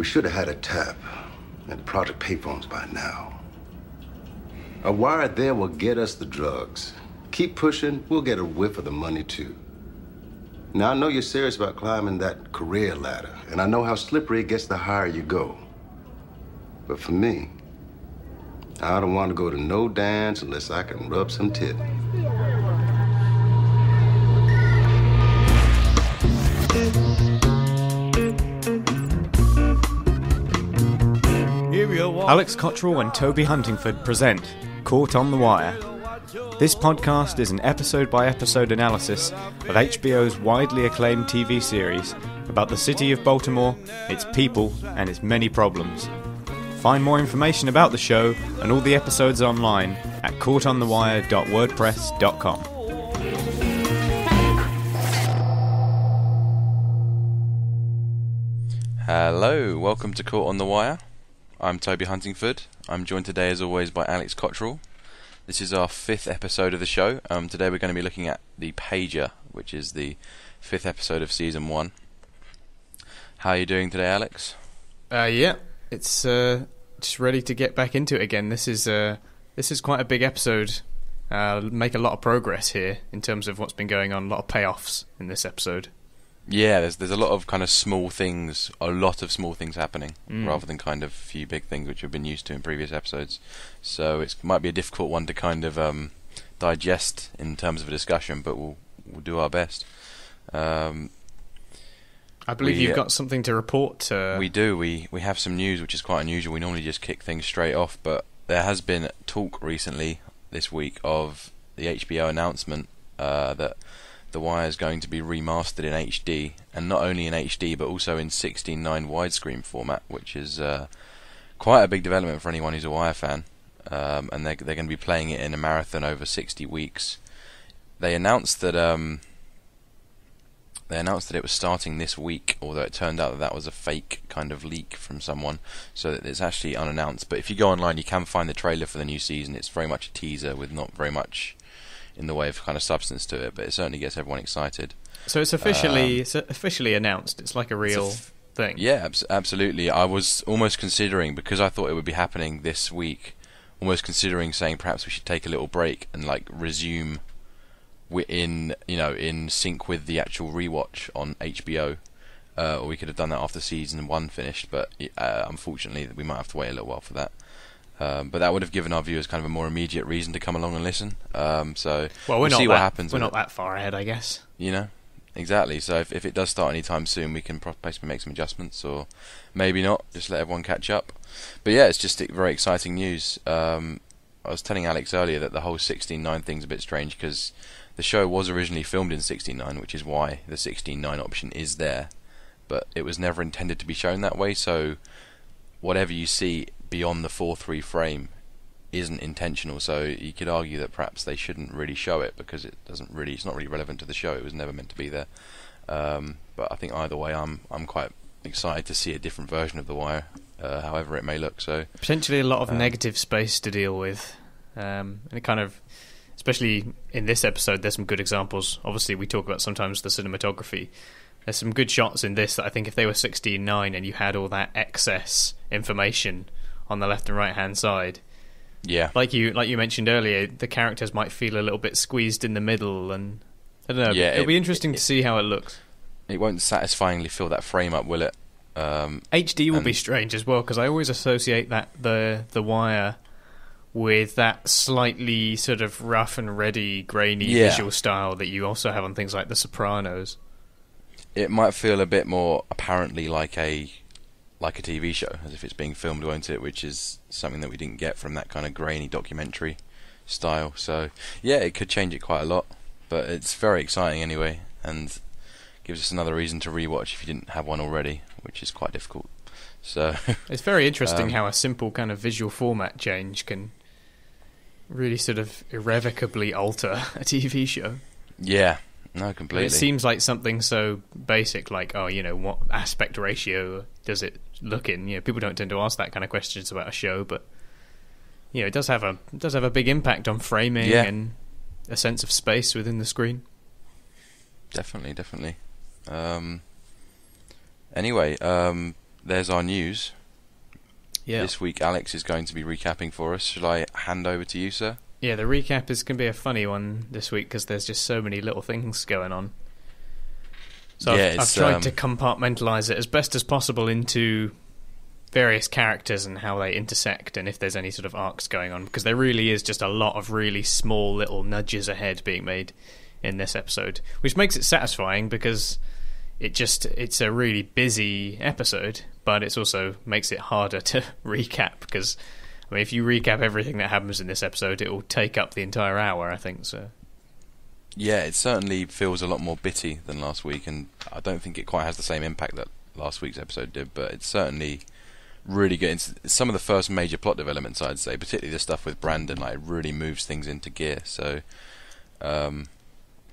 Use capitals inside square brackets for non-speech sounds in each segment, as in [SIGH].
We should have had a tap at the project payphones by now. A wire there will get us the drugs. Keep pushing, we'll get a whiff of the money too. Now, I know you're serious about climbing that career ladder, and I know how slippery it gets the higher you go. But for me, I don't want to go to no dance unless I can rub some tit. Alex Cottrell and Toby Huntingford present Caught on the Wire. This podcast is an episode by episode analysis of HBO's widely acclaimed TV series about the city of Baltimore, its people, and its many problems. Find more information about the show and all the episodes online at caughtonthewire.wordpress.com. Hello, welcome to Caught on the Wire. I'm Toby Huntingford. I'm joined today, as always, by Alex Cottrell. This is our fifth episode of the show. Um, today we're going to be looking at the Pager, which is the fifth episode of season one. How are you doing today, Alex? Uh, yeah, it's uh, just ready to get back into it again. This is uh, this is quite a big episode. Uh, make a lot of progress here in terms of what's been going on. A lot of payoffs in this episode. Yeah, there's there's a lot of kind of small things, a lot of small things happening, Mm. rather than kind of a few big things which we've been used to in previous episodes. So it might be a difficult one to kind of um, digest in terms of a discussion, but we'll we'll do our best. Um, I believe We, you've uh, got something to report. Uh, we do. We we have some news which is quite unusual. We normally just kick things straight off, but there has been talk recently this week of the HBO announcement uh, that The Wire is going to be remastered in HD, and not only in HD but also in 16:9 widescreen format, which is uh, quite a big development for anyone who's a Wire fan. Um, and they're they're going to be playing it in a marathon over 60 weeks. They announced that. Um, they announced that it was starting this week, although it turned out that that was a fake kind of leak from someone, so that it's actually unannounced. But if you go online, you can find the trailer for the new season. It's very much a teaser with not very much in the way of kind of substance to it, but it certainly gets everyone excited. so it's officially um, it's officially announced. It's like a real f- thing. Yeah, abs- absolutely. I was almost considering because I thought it would be happening this week. Almost considering saying perhaps we should take a little break and like resume in you know in sync with the actual rewatch on HBO. Uh, or we could have done that after season one finished, but uh, unfortunately we might have to wait a little while for that. Um, but that would have given our viewers kind of a more immediate reason to come along and listen. Um, so Well, we're we'll not see that, what happens. We're not it. that far ahead, I guess. you know? Exactly. So if, if it does start anytime soon we can possibly make some adjustments or maybe not. Just let everyone catch up. But yeah it's just very exciting news. Um, I was telling Alex earlier that the whole 16.9 thing's a bit strange because the show was originally filmed in 16.9 which is why the 16.9 option is there. But it was never intended to be shown that way. So whatever you see beyond the 4.3 frame isn't intentional. So you could argue that perhaps they shouldn't really show it because it doesn't really, it's not really relevant to the show. It was never meant to be there. Um, but I think either way, I'm I'm quite excited to see a different version of the Wire, uh, however it may look. So Potentially a lot of Um, negative space to deal with, um, and it kind of, especially in this episode, there's some good examples. Obviously, we talk about sometimes the cinematography. There's some good shots in this that I think if they were 16:9 and you had all that excess information on the left and right hand side, yeah, like you like you mentioned earlier, the characters might feel a little bit squeezed in the middle, and I don't know. Yeah, it'll be it- interesting to see how it looks. it won't satisfyingly fill that frame up, will it? Um, HD will be strange as well because I always associate that the the wire with that slightly sort of rough and ready, grainy Yeah. visual style that you also have on things like The Sopranos. it might feel a bit more apparently like a like a TV show, as if it's being filmed, won't it? Which is something that we didn't get from that kind of grainy documentary style. So yeah, it could change it quite a lot, but it's very exciting anyway, and gives us another reason to rewatch if you didn't have one already, which is quite difficult. So [LAUGHS] It's very interesting Um, how a simple kind of visual format change can really sort of irrevocably alter [LAUGHS] a TV show. yeah, no, completely. It seems like something so basic, like oh, you know, what aspect ratio does it look in? You know, people don't tend to ask that kind of questions about a show, but you know, it does have a it does have a big impact on framing Yeah. and a sense of space within the screen. Definitely, definitely. Um, anyway, um, there's our news. Yeah. This week, Alex is going to be recapping for us. Shall I hand over to you, sir? Yeah, the recap is going to be a funny one this week because there's just so many little things going on. So Yeah, I've, I've tried um, to compartmentalize it as best as possible into various characters and how they intersect and if there's any sort of arcs going on because there really is just a lot of really small little nudges ahead being made in this episode, which makes it satisfying because it just it's a really busy episode, but it's also makes it harder to [LAUGHS] recap because I mean if you recap everything that happens in this episode, it will take up the entire hour. I think so. Yeah, it certainly feels a lot more bitty than last week, and I don't think it quite has the same impact that last week's episode did. But it's certainly really good. It's some of the first major plot developments, I'd say, particularly the stuff with Brandon. Like, it really moves things into gear. So, um,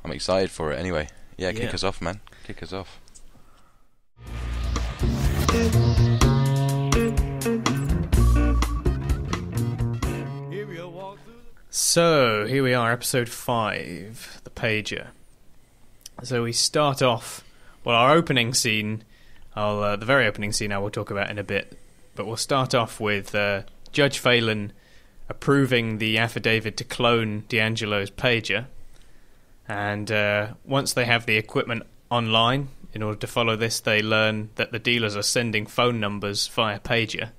I'm excited for it. Anyway, yeah, kick us off, man. Kick us off. So here we are, episode five, the pager. So we start off. Well, our opening scene, uh, the very opening scene I will talk about in a bit, but we'll start off with uh, Judge Phelan approving the affidavit to clone D'Angelo's pager, and uh, once they have the equipment online, in order to follow this, they learn that the dealers are sending phone numbers via pager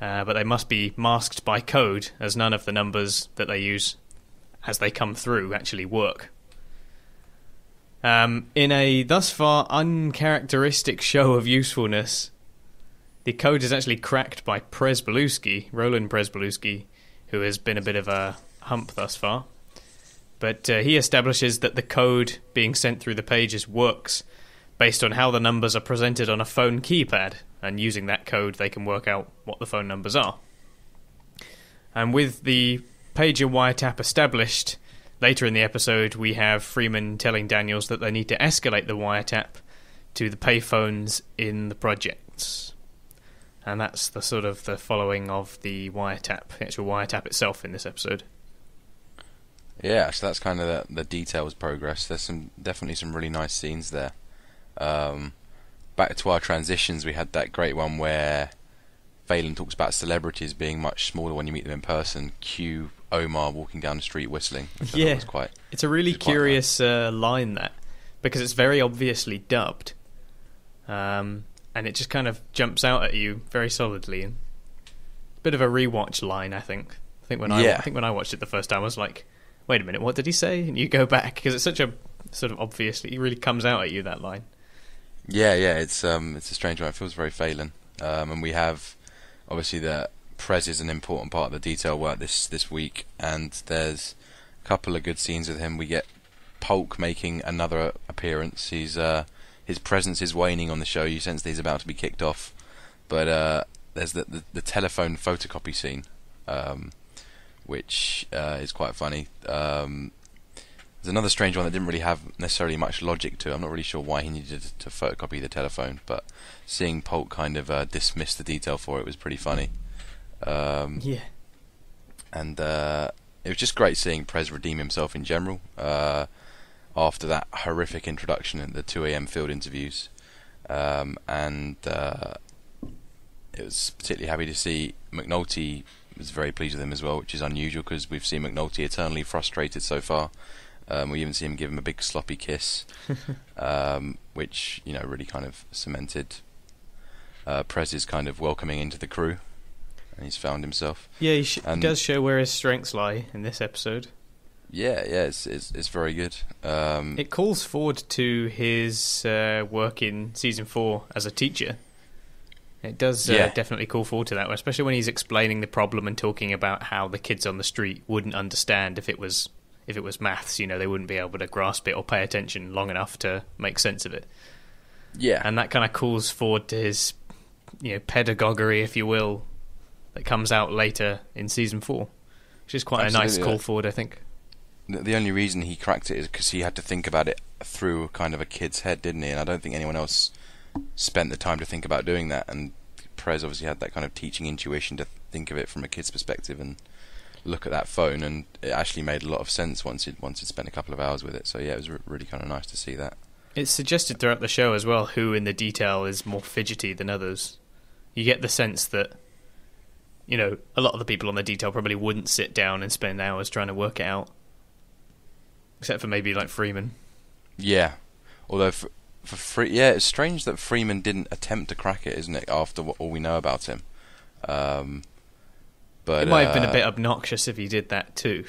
uh, but they must be masked by code, as none of the numbers that they use as they come through actually work. Um, in a thus far uncharacteristic show of usefulness, the code is actually cracked by Pryzbylewski, Roland Pryzbylewski, who has been a bit of a hump thus far. But uh, he establishes that the code being sent through the pages works based on how the numbers are presented on a phone keypad, and using that code, they can work out what the phone numbers are. And with the pager wiretap established, later in the episode, we have Freamon telling Daniels that they need to escalate the wiretap to the payphones in the projects. And that's the sort of the following of the wiretap, the actual wiretap itself in this episode. Yeah, so that's kind of the, the details progress. There's some definitely some really nice scenes there. Um, back to our transitions, we had that great one where Phelan talks about celebrities being much smaller when you meet them in person. Cue Omar walking down the street whistling. Which I Yeah. was quite. It's a really Which is quite curious uh, line that because it's very obviously dubbed, um, and it just kind of jumps out at you very solidly. And bit of a rewatch line, I think. I think when I I think when I watched it the first time, I was like, "Wait a minute, what did he say?" And you go back because it's such a sort of obviously, it really comes out at you that line. Yeah, yeah, it's um, it's a strange one. It feels very Phelan, um, and we have obviously the Prez is an important part of the detail work this this week, and there's a couple of good scenes with him. We get Polk making another appearance. He's uh, his presence is waning on the show. You sense that he's about to be kicked off, but uh, there's the, the the telephone photocopy scene, um, which uh, is quite funny. Um, there's another strange one that didn't really have necessarily much logic to. it. I'm not really sure why he needed to photocopy the telephone, but seeing Polk kind of uh, dismiss the detail for it was pretty funny. Um, Yeah, and uh, it was just great seeing Prez redeem himself in general uh, after that horrific introduction in the 2 a.m. field interviews. Um, and uh, it was particularly happy to see McNulty was very pleased with him as well, which is unusual because we've seen McNulty eternally frustrated so far. Um, we even see him give him a big sloppy kiss, [LAUGHS] um, which you know really kind of cemented uh, Prez's kind of welcoming into the crew, and he's found himself. yeah, he, sh- he does show where his strengths lie in this episode. Yeah, yeah, it's it's, it's very good. Um, It calls forward to his uh, work in season four as a teacher. It does uh, Yeah. definitely call forward to that, especially when he's explaining the problem and talking about how the kids on the street wouldn't understand if it was if it was maths. You know, they wouldn't be able to grasp it or pay attention long enough to make sense of it. yeah, And that kind of calls forward to his, you know, pedagogy, if you will, that comes out later in season four, which is quite a nice call forward, I think. the, only reason he cracked it is because he had to think about it through kind of a kid's head, didn't he? And I don't think anyone else spent the time to think about doing that. And Prez obviously had that kind of teaching intuition to think of it from a kid's perspective and look at that phone, and it actually made a lot of sense once it once it spent a couple of hours with it. So yeah, it was re- really kind of nice to see that. It's suggested throughout the show as well who in the detail is more fidgety than others. You get the sense that, you know, a lot of the people on the detail probably wouldn't sit down and spend hours trying to work it out. Except for maybe like Freamon. Yeah, although for, for Free, yeah, it's strange that Freamon didn't attempt to crack it, isn't it? After what all we know about him, um, but it might have been a uh, bit obnoxious if he did that too.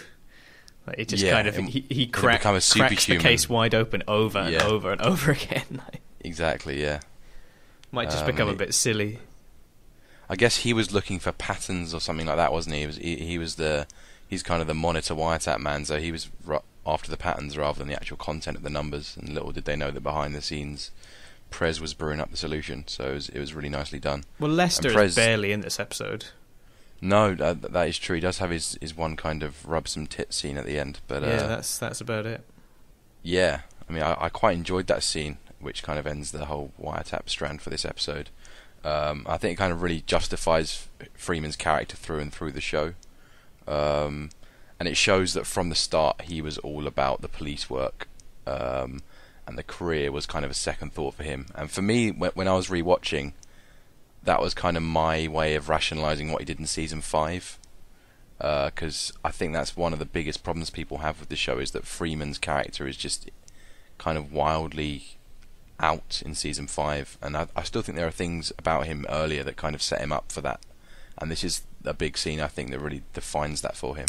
Like it just Yeah, kind of it- he, he crack, a cracks the case wide open over and Yeah. over and [LAUGHS] over again. Exactly. Yeah, might just Um, become a bit silly. I guess he was looking for patterns or something like that, wasn't he? He was he, he was the he's kind of the monitor wiretap man, so he was after the patterns rather than the actual content of the numbers. And little did they know that behind the scenes, Prez was brewing up the solution. So it was, it was really nicely done. Well, Lester Prez- is barely in this episode. No, that, that is true. He does have his, his one kind of rub some tit scene at the end, but yeah, uh, that's that's about it. yeah, I mean, I, I quite enjoyed that scene, which kind of ends the whole wiretap strand for this episode. Um, I think it kind of really justifies Freamon's character through and through the show, um, and it shows that from the start he was all about the police work, um, and the career was kind of a second thought for him. And for me, when, when I was rewatching, that was kind of my way of rationalizing what he did in season five. Because I think that's one of the biggest problems people have with the show is that Freamon's character is just kind of wildly out in season five, and I, I still think there are things about him earlier that kind of set him up for that, and this is a big scene I think that really defines that for him.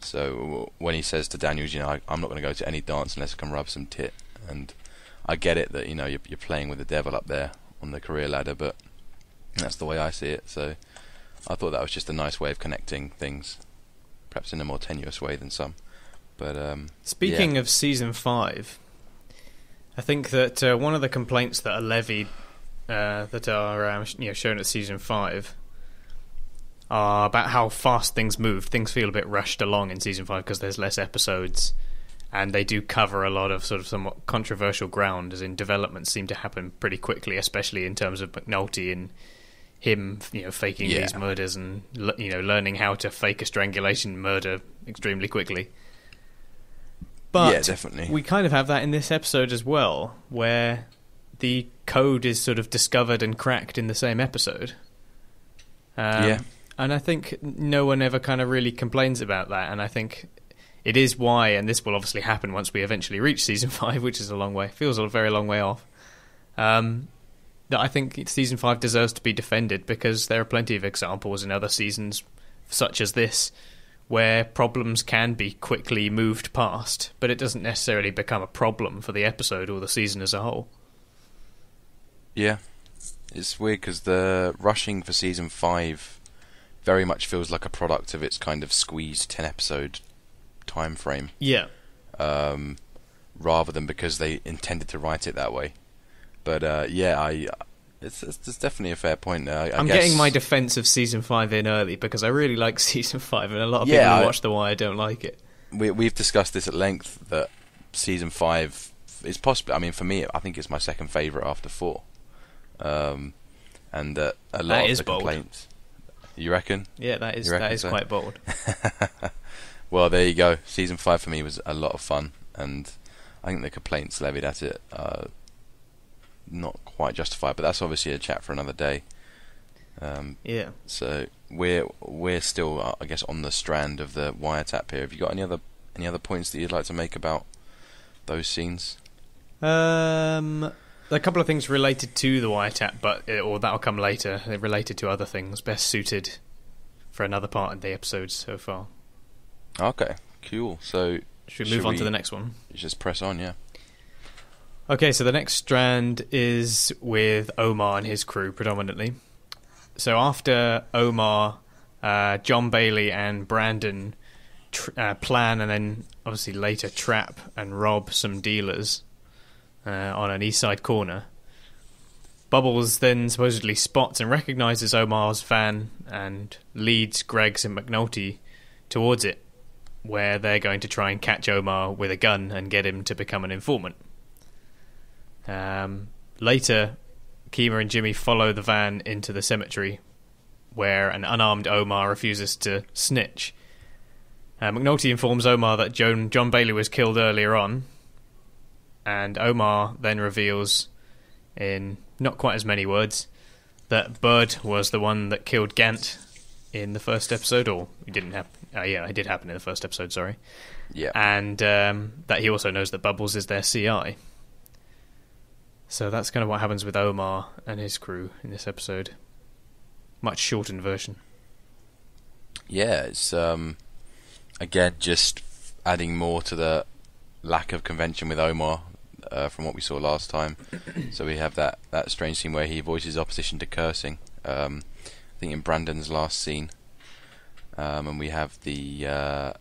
So when he says to Daniels, you know, I, I'm not going to go to any dance unless I can rub some tit, and I get it that you know you're, you're playing with the devil up there on the career ladder, but that's the way I see it. So I thought that was just a nice way of connecting things, perhaps in a more tenuous way than some. But um, Speaking of season five, I think that uh, one of the complaints that are levied, uh, that are um, you know shown at season five, are about how fast things move. Things feel a bit rushed along in season five because there's less episodes, and they do cover a lot of sort of somewhat controversial ground. As in, developments seem to happen pretty quickly, especially in terms of McNulty and him, you know, faking Yeah. these murders and you know learning how to fake a strangulation murder extremely quickly. But yeah, definitely. we kind of have that in this episode as well, where the code is sort of discovered and cracked in the same episode. Um, Yeah. And I think no one ever kind of really complains about that. And I think it is why, and this will obviously happen once we eventually reach season [LAUGHS] five, which is a long way, feels a very long way off. Um, that I think season five deserves to be defended because there are plenty of examples in other seasons, such as this, where problems can be quickly moved past, but it doesn't necessarily become a problem for the episode or the season as a whole. Yeah, it's weird because the rushing for season five very much feels like a product of its kind of squeezed ten episode time frame, Yeah. um, rather than because they intended to write it that way. But uh, yeah, I it's, it's, it's definitely a fair point. Uh, I, I I'm guess, getting my defense of season five in early because I really like [LAUGHS] season five, and a lot of Yeah, people who I- watch The Wire don't like it. we we've discussed this at length that season five is possibly. I mean, for me, I think it's my second favorite after four. Um, and that a lot That of the bold. complaints. You reckon? Yeah, that is, that is so? quite bold. [LAUGHS] Well, there you go. Season five for me was a lot of fun, and I think the complaints levied at it are not quite justified. But that's obviously a chat for another day. Um, Yeah. so we're we're still, uh, I guess, on the strand of the wiretap here. Have you got any other any other points that you'd like to make about those scenes? Um, a couple of things related to the wiretap, but uh, or that'll come later. They're related to other things, best suited for another part of the episode so far. Okay, cool. So Should we Should move on to the next one? just press on, yeah. Okay, so the next strand is with Omar and his crew predominantly. So after Omar, uh, John Bailey and Brandon tr- uh, plan and then obviously later trap and rob some dealers uh, on an east side corner. Bubbles then supposedly spots and recognizes Omar's van and leads Greggs and McNulty towards it, where they're going to try and catch Omar with a gun and get him to become an informant. Um, later, Kima and Jimmy follow the van into the cemetery, where an unarmed Omar refuses to snitch. Uh, McNulty informs Omar that Joan, John Bailey was killed earlier on, and Omar then reveals, in not quite as many words, that Bird was the one that killed Gant in the first episode, or it didn't happen. Uh, yeah, it did happen in the first episode. Sorry. Yeah. And um, that he also knows that Bubbles is their CI. So that's kind of what happens with Omar and his crew in this episode. Much shortened version. Yeah, it's um, again just adding more to the lack of convention with Omar uh, from what we saw last time. [CLEARS THROAT] so we have that, that strange scene where he voices opposition to cursing. Um, I think in Brandon's last scene, um, and we have the uh,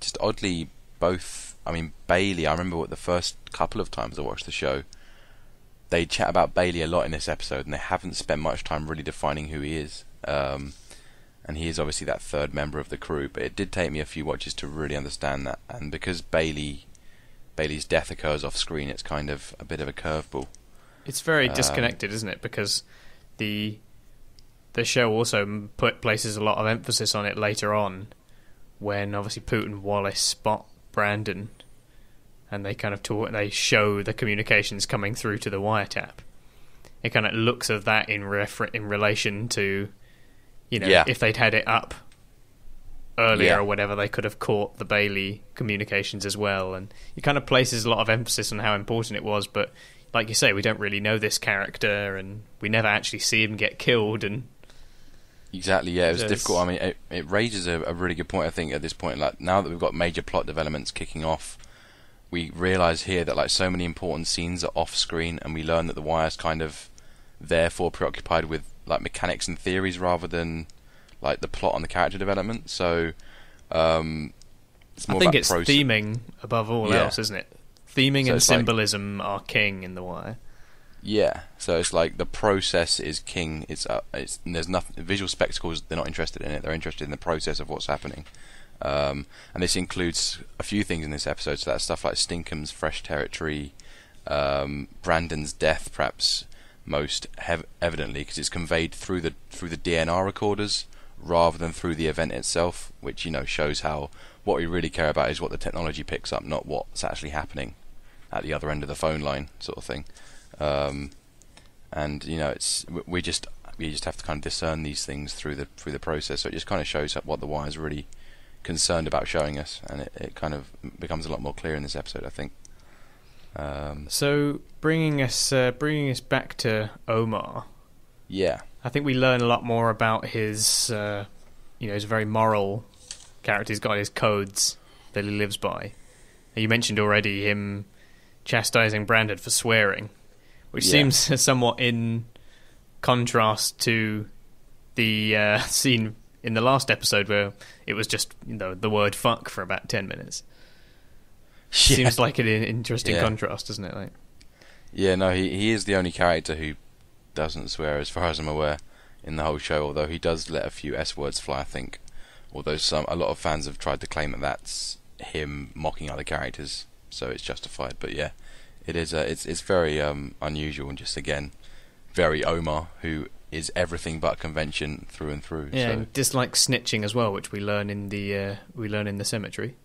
just oddly both. I mean Bailey. I remember what the first couple of times I watched the show. They chat about Bailey a lot in this episode, and they haven't spent much time really defining who he is. Um, and he is obviously that third member of the crew. But it did take me a few watches to really understand that, and because Bailey Bailey's death occurs off screen, it's kind of a bit of a curveball. It's very um, disconnected, isn't it? Because the the show also put places a lot of emphasis on it later on, when obviously Poot and Wallace spot Brandon, and they kind of talk, they show the communications coming through to the wiretap. It kind of looks at that in refer- in relation to you know, yeah. if they'd had it up earlier yeah. or whatever, they could have caught the Bailey communications as well. And it kind of places a lot of emphasis on how important it was. But like you say, we don't really know this character, and we never actually see him get killed. And exactly, yeah, it was difficult. I mean, it, it raises a, a, really good point. I think at this point, like now that we've got major plot developments kicking off. We realize here that like so many important scenes are off screen, and we learn that the Wire's kind of therefore preoccupied with like mechanics and theories rather than like the plot and the character development. So um, I think it's process. theming above all yeah. else, isn't it? Theming so and symbolism like, are king in The Wire. Yeah, so it's like the process is king. It's uh, it's there's nothing visual spectacles. They're not interested in it. They're interested in the process of what's happening. Um, and this includes a few things in this episode. So that's stuff like Stinkum's fresh territory, um, Brandon's death, perhaps most hev- evidently because it's conveyed through the through the DNR recorders rather than through the event itself, which you know shows how what we really care about is what the technology picks up, not what's actually happening at the other end of the phone line, sort of thing. Um, and you know, it's we just we just have to kind of discern these things through the through the process. So it just kind of shows up what the wire is really concerned about showing us, and it, it kind of becomes a lot more clear in this episode, I think. Um, so bringing us uh, bringing us back to Omar. Yeah, I think we learn a lot more about his, uh, you know, his very moral character. He's got his codes that he lives by. You mentioned already him chastising Brandon for swearing, which yeah. seems [LAUGHS] somewhat in contrast to the uh, [LAUGHS] scene in the last episode where it was just you know the word "fuck" for about ten minutes. Yeah. Seems like an interesting yeah. contrast, doesn't it? Like, yeah, no, he he is the only character who doesn't swear, as far as I'm aware, in the whole show. Although he does let a few s words fly, I think. Although some a lot of fans have tried to claim that that's him mocking other characters, so it's justified. But yeah, it is. Uh, it's it's very um, unusual and just again, very Omar, who is everything but convention through and through. Yeah, so. and dislikes snitching as well, which we learn in the uh, we learn in the cemetery.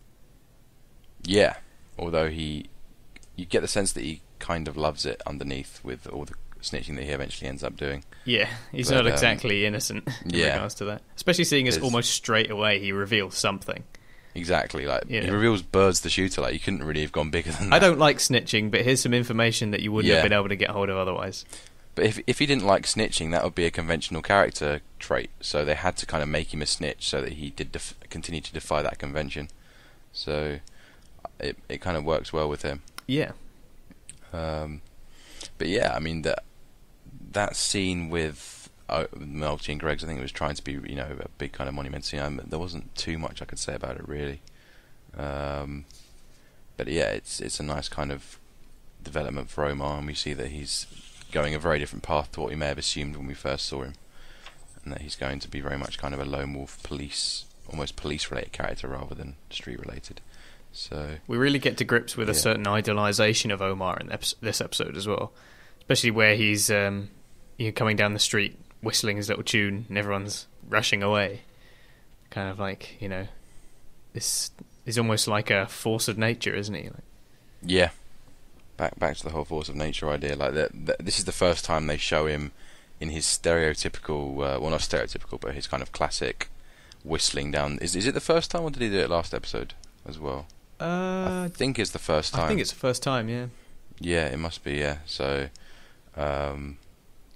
Yeah, although he, you get the sense that he kind of loves it underneath with all the snitching that he eventually ends up doing. Yeah, he's but, not um, exactly um, innocent [LAUGHS] in yeah, regards to that. Especially seeing as almost straight away he reveals something. Exactly, like he reveals Birds the shooter. Like you couldn't really have gone bigger than that. I don't like snitching, but here's some information that you wouldn't yeah. have been able to get hold of otherwise. But if if he didn't like snitching, that would be a conventional character trait. So they had to kind of make him a snitch so that he did def- continue to defy that convention. So it it kind of works well with him. Yeah. Um, but yeah, I mean that that scene with uh, Melty and Greggs, I think it was trying to be you know a big kind of monument scene. Um, there wasn't too much I could say about it really. Um, but yeah, it's it's a nice kind of development for Omar, and we see that he's going a very different path to what we may have assumed when we first saw him, and that he's going to be very much kind of a lone wolf police, almost police related character rather than street related. So we really get to grips with yeah. a certain idealization of Omar in this episode as well, especially where he's um, you know, coming down the street whistling his little tune and everyone's rushing away. Kind of like you know, this is almost like a force of nature, isn't he? Like, yeah, back back to the whole force of nature idea. Like that, that this is the first time they show him in his stereotypical, uh, well, not stereotypical, but his kind of classic whistling down. Is is it the first time, or did he do it last episode as well? Uh, I think it's the first time. I think it's the first time. Yeah. Yeah, it must be. Yeah. So, um,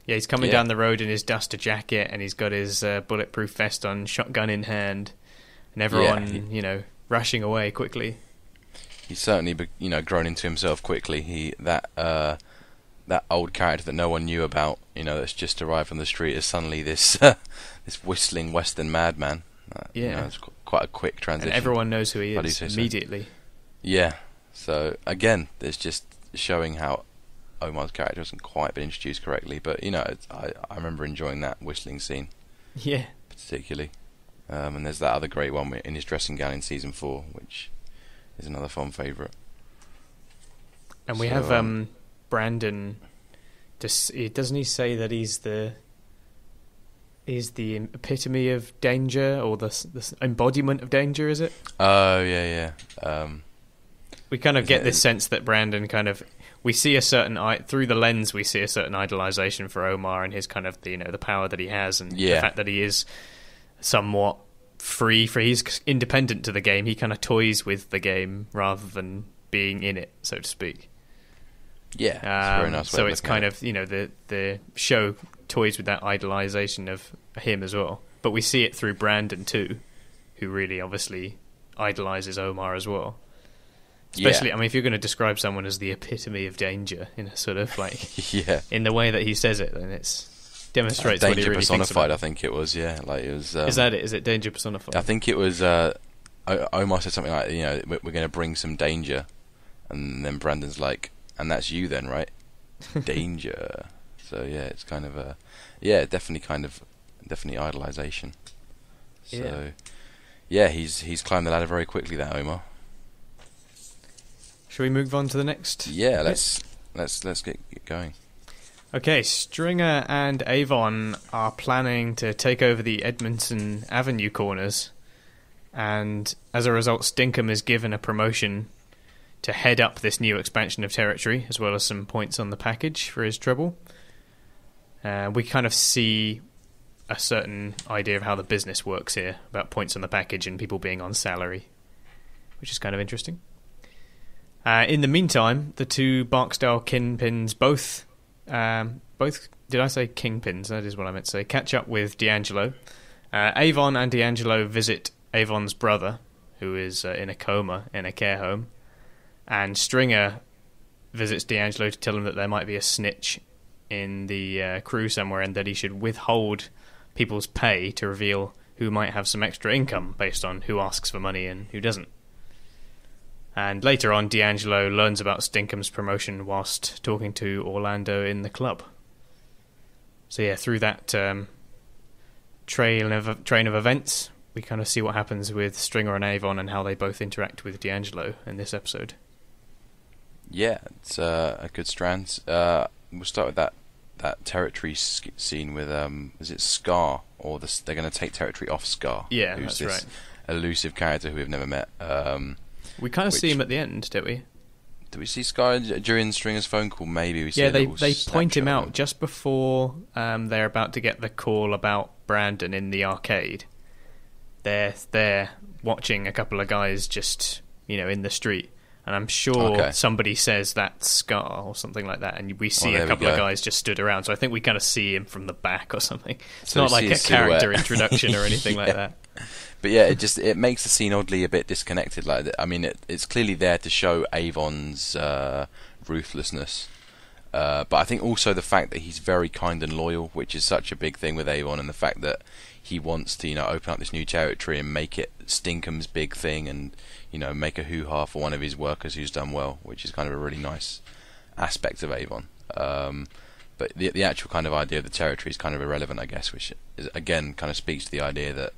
Yeah, he's coming Yeah. down the road in his duster jacket, and he's got his uh, bulletproof vest on, shotgun in hand, and everyone, he- you know, rushing away quickly. He's certainly you know grown into himself quickly. He that uh, that old character that no one knew about, you know, that's just arrived on the street is suddenly this [LAUGHS] this whistling Western madman. Uh, you Yeah. know, it's qu- quite a quick transition. And everyone knows who he you is say so? immediately. Yeah. So again, there's just showing how Omar's character hasn't quite been introduced correctly, but you know, it's, I I remember enjoying that whistling scene Yeah. particularly. Um, and there's that other great one in his dressing gown in season four, which is another fun favourite. And we So, have um, um, Brandon. Does, he- doesn't he say that he's the he's the epitome of danger or the, the embodiment of danger? Is it? Oh yeah, yeah. Um, We kind of get it- this sense that Brandon kind of we see a certain i- through the lens we see a certain idolization for Omar and his kind of the, you know the power that he has and the fact that he is somewhat free for he's independent to the game. He kind of toys with the game rather than being in it, so to speak. yeah, it's Um, nice so it's kind it. of you know the the show toys with that idolization of him as well, but we see it through Brandon too, who really obviously idolizes Omar as well. Especially, Yeah. I mean, if you're going to describe someone as the epitome of danger in a sort of like [LAUGHS] yeah. in the way that he says it, then it's demonstrates what he Danger really personified. I think it was. Yeah, like it was. Um, Is that it? Is it danger personified? I think it was. Uh, Omar said something like, you know, we're, we're going to bring some danger, and then Brandon's like, and that's you then, right? [LAUGHS] danger. So yeah, it's kind of a, yeah, definitely kind of, definitely idolization. So, Yeah. yeah, he's he's climbed the ladder very quickly. That Omar. Should we move on to the next? Yeah, let's let's let's get, get going. Okay, Stringer and Avon are planning to take over the Edmondson Avenue corners, and as a result, Stinkum is given a promotion to head up this new expansion of territory, as well as some points on the package for his trouble. Uh, we kind of see a certain idea of how the business works here, about points on the package and people being on salary, which is kind of interesting. Uh, in the meantime, the two Barksdale kinpins both um, both did I say kingpins? That is what I meant to say. Catch up with D'Angelo. Uh, Avon and D'Angelo visit Avon's brother, who is uh, in a coma in a care home, and Stringer visits D'Angelo to tell him that there might be a snitch in the uh, crew somewhere, and that he should withhold people's pay to reveal who might have some extra income based on who asks for money and who doesn't. And later on, D'Angelo learns about Stinkum's promotion whilst talking to Orlando in the club. So yeah, through that um, train of train of events, we kind of see what happens with Stringer and Avon and how they both interact with D'Angelo in this episode. Yeah, it's uh, a good strand. Uh, we'll start with that that territory scene with um, is it Scar or the, they're going to take territory off Scar? Yeah, who's that's this right. elusive character who we've never met. Um, We kind of see him at the end, don't we? do we see Sky during Stringer's phone call? Maybe we see. yeah, they they point him out just before um, they're about to get the call about Brandon in the arcade. They're they're watching a couple of guys just you know in the street, and I'm sure Okay. somebody says that Scar or something like that, and we see a couple of guys just stood around. So I think we kind of see him from the back or something. It's So not like a character introduction or [LAUGHS] anything like that. But yeah, it just it makes the scene oddly a bit disconnected. Like I mean, it, it's clearly there to show Avon's uh, ruthlessness, uh, but I think also the fact that he's very kind and loyal, which is such a big thing with Avon, and the fact that he wants to you know open up this new territory and make it Stinkum's big thing, and you know make a hoo ha for one of his workers who's done well, which is kind of a really nice aspect of Avon. Um, but the the actual kind of idea of the territory is kind of irrelevant, I guess, which is again kind of speaks to the idea that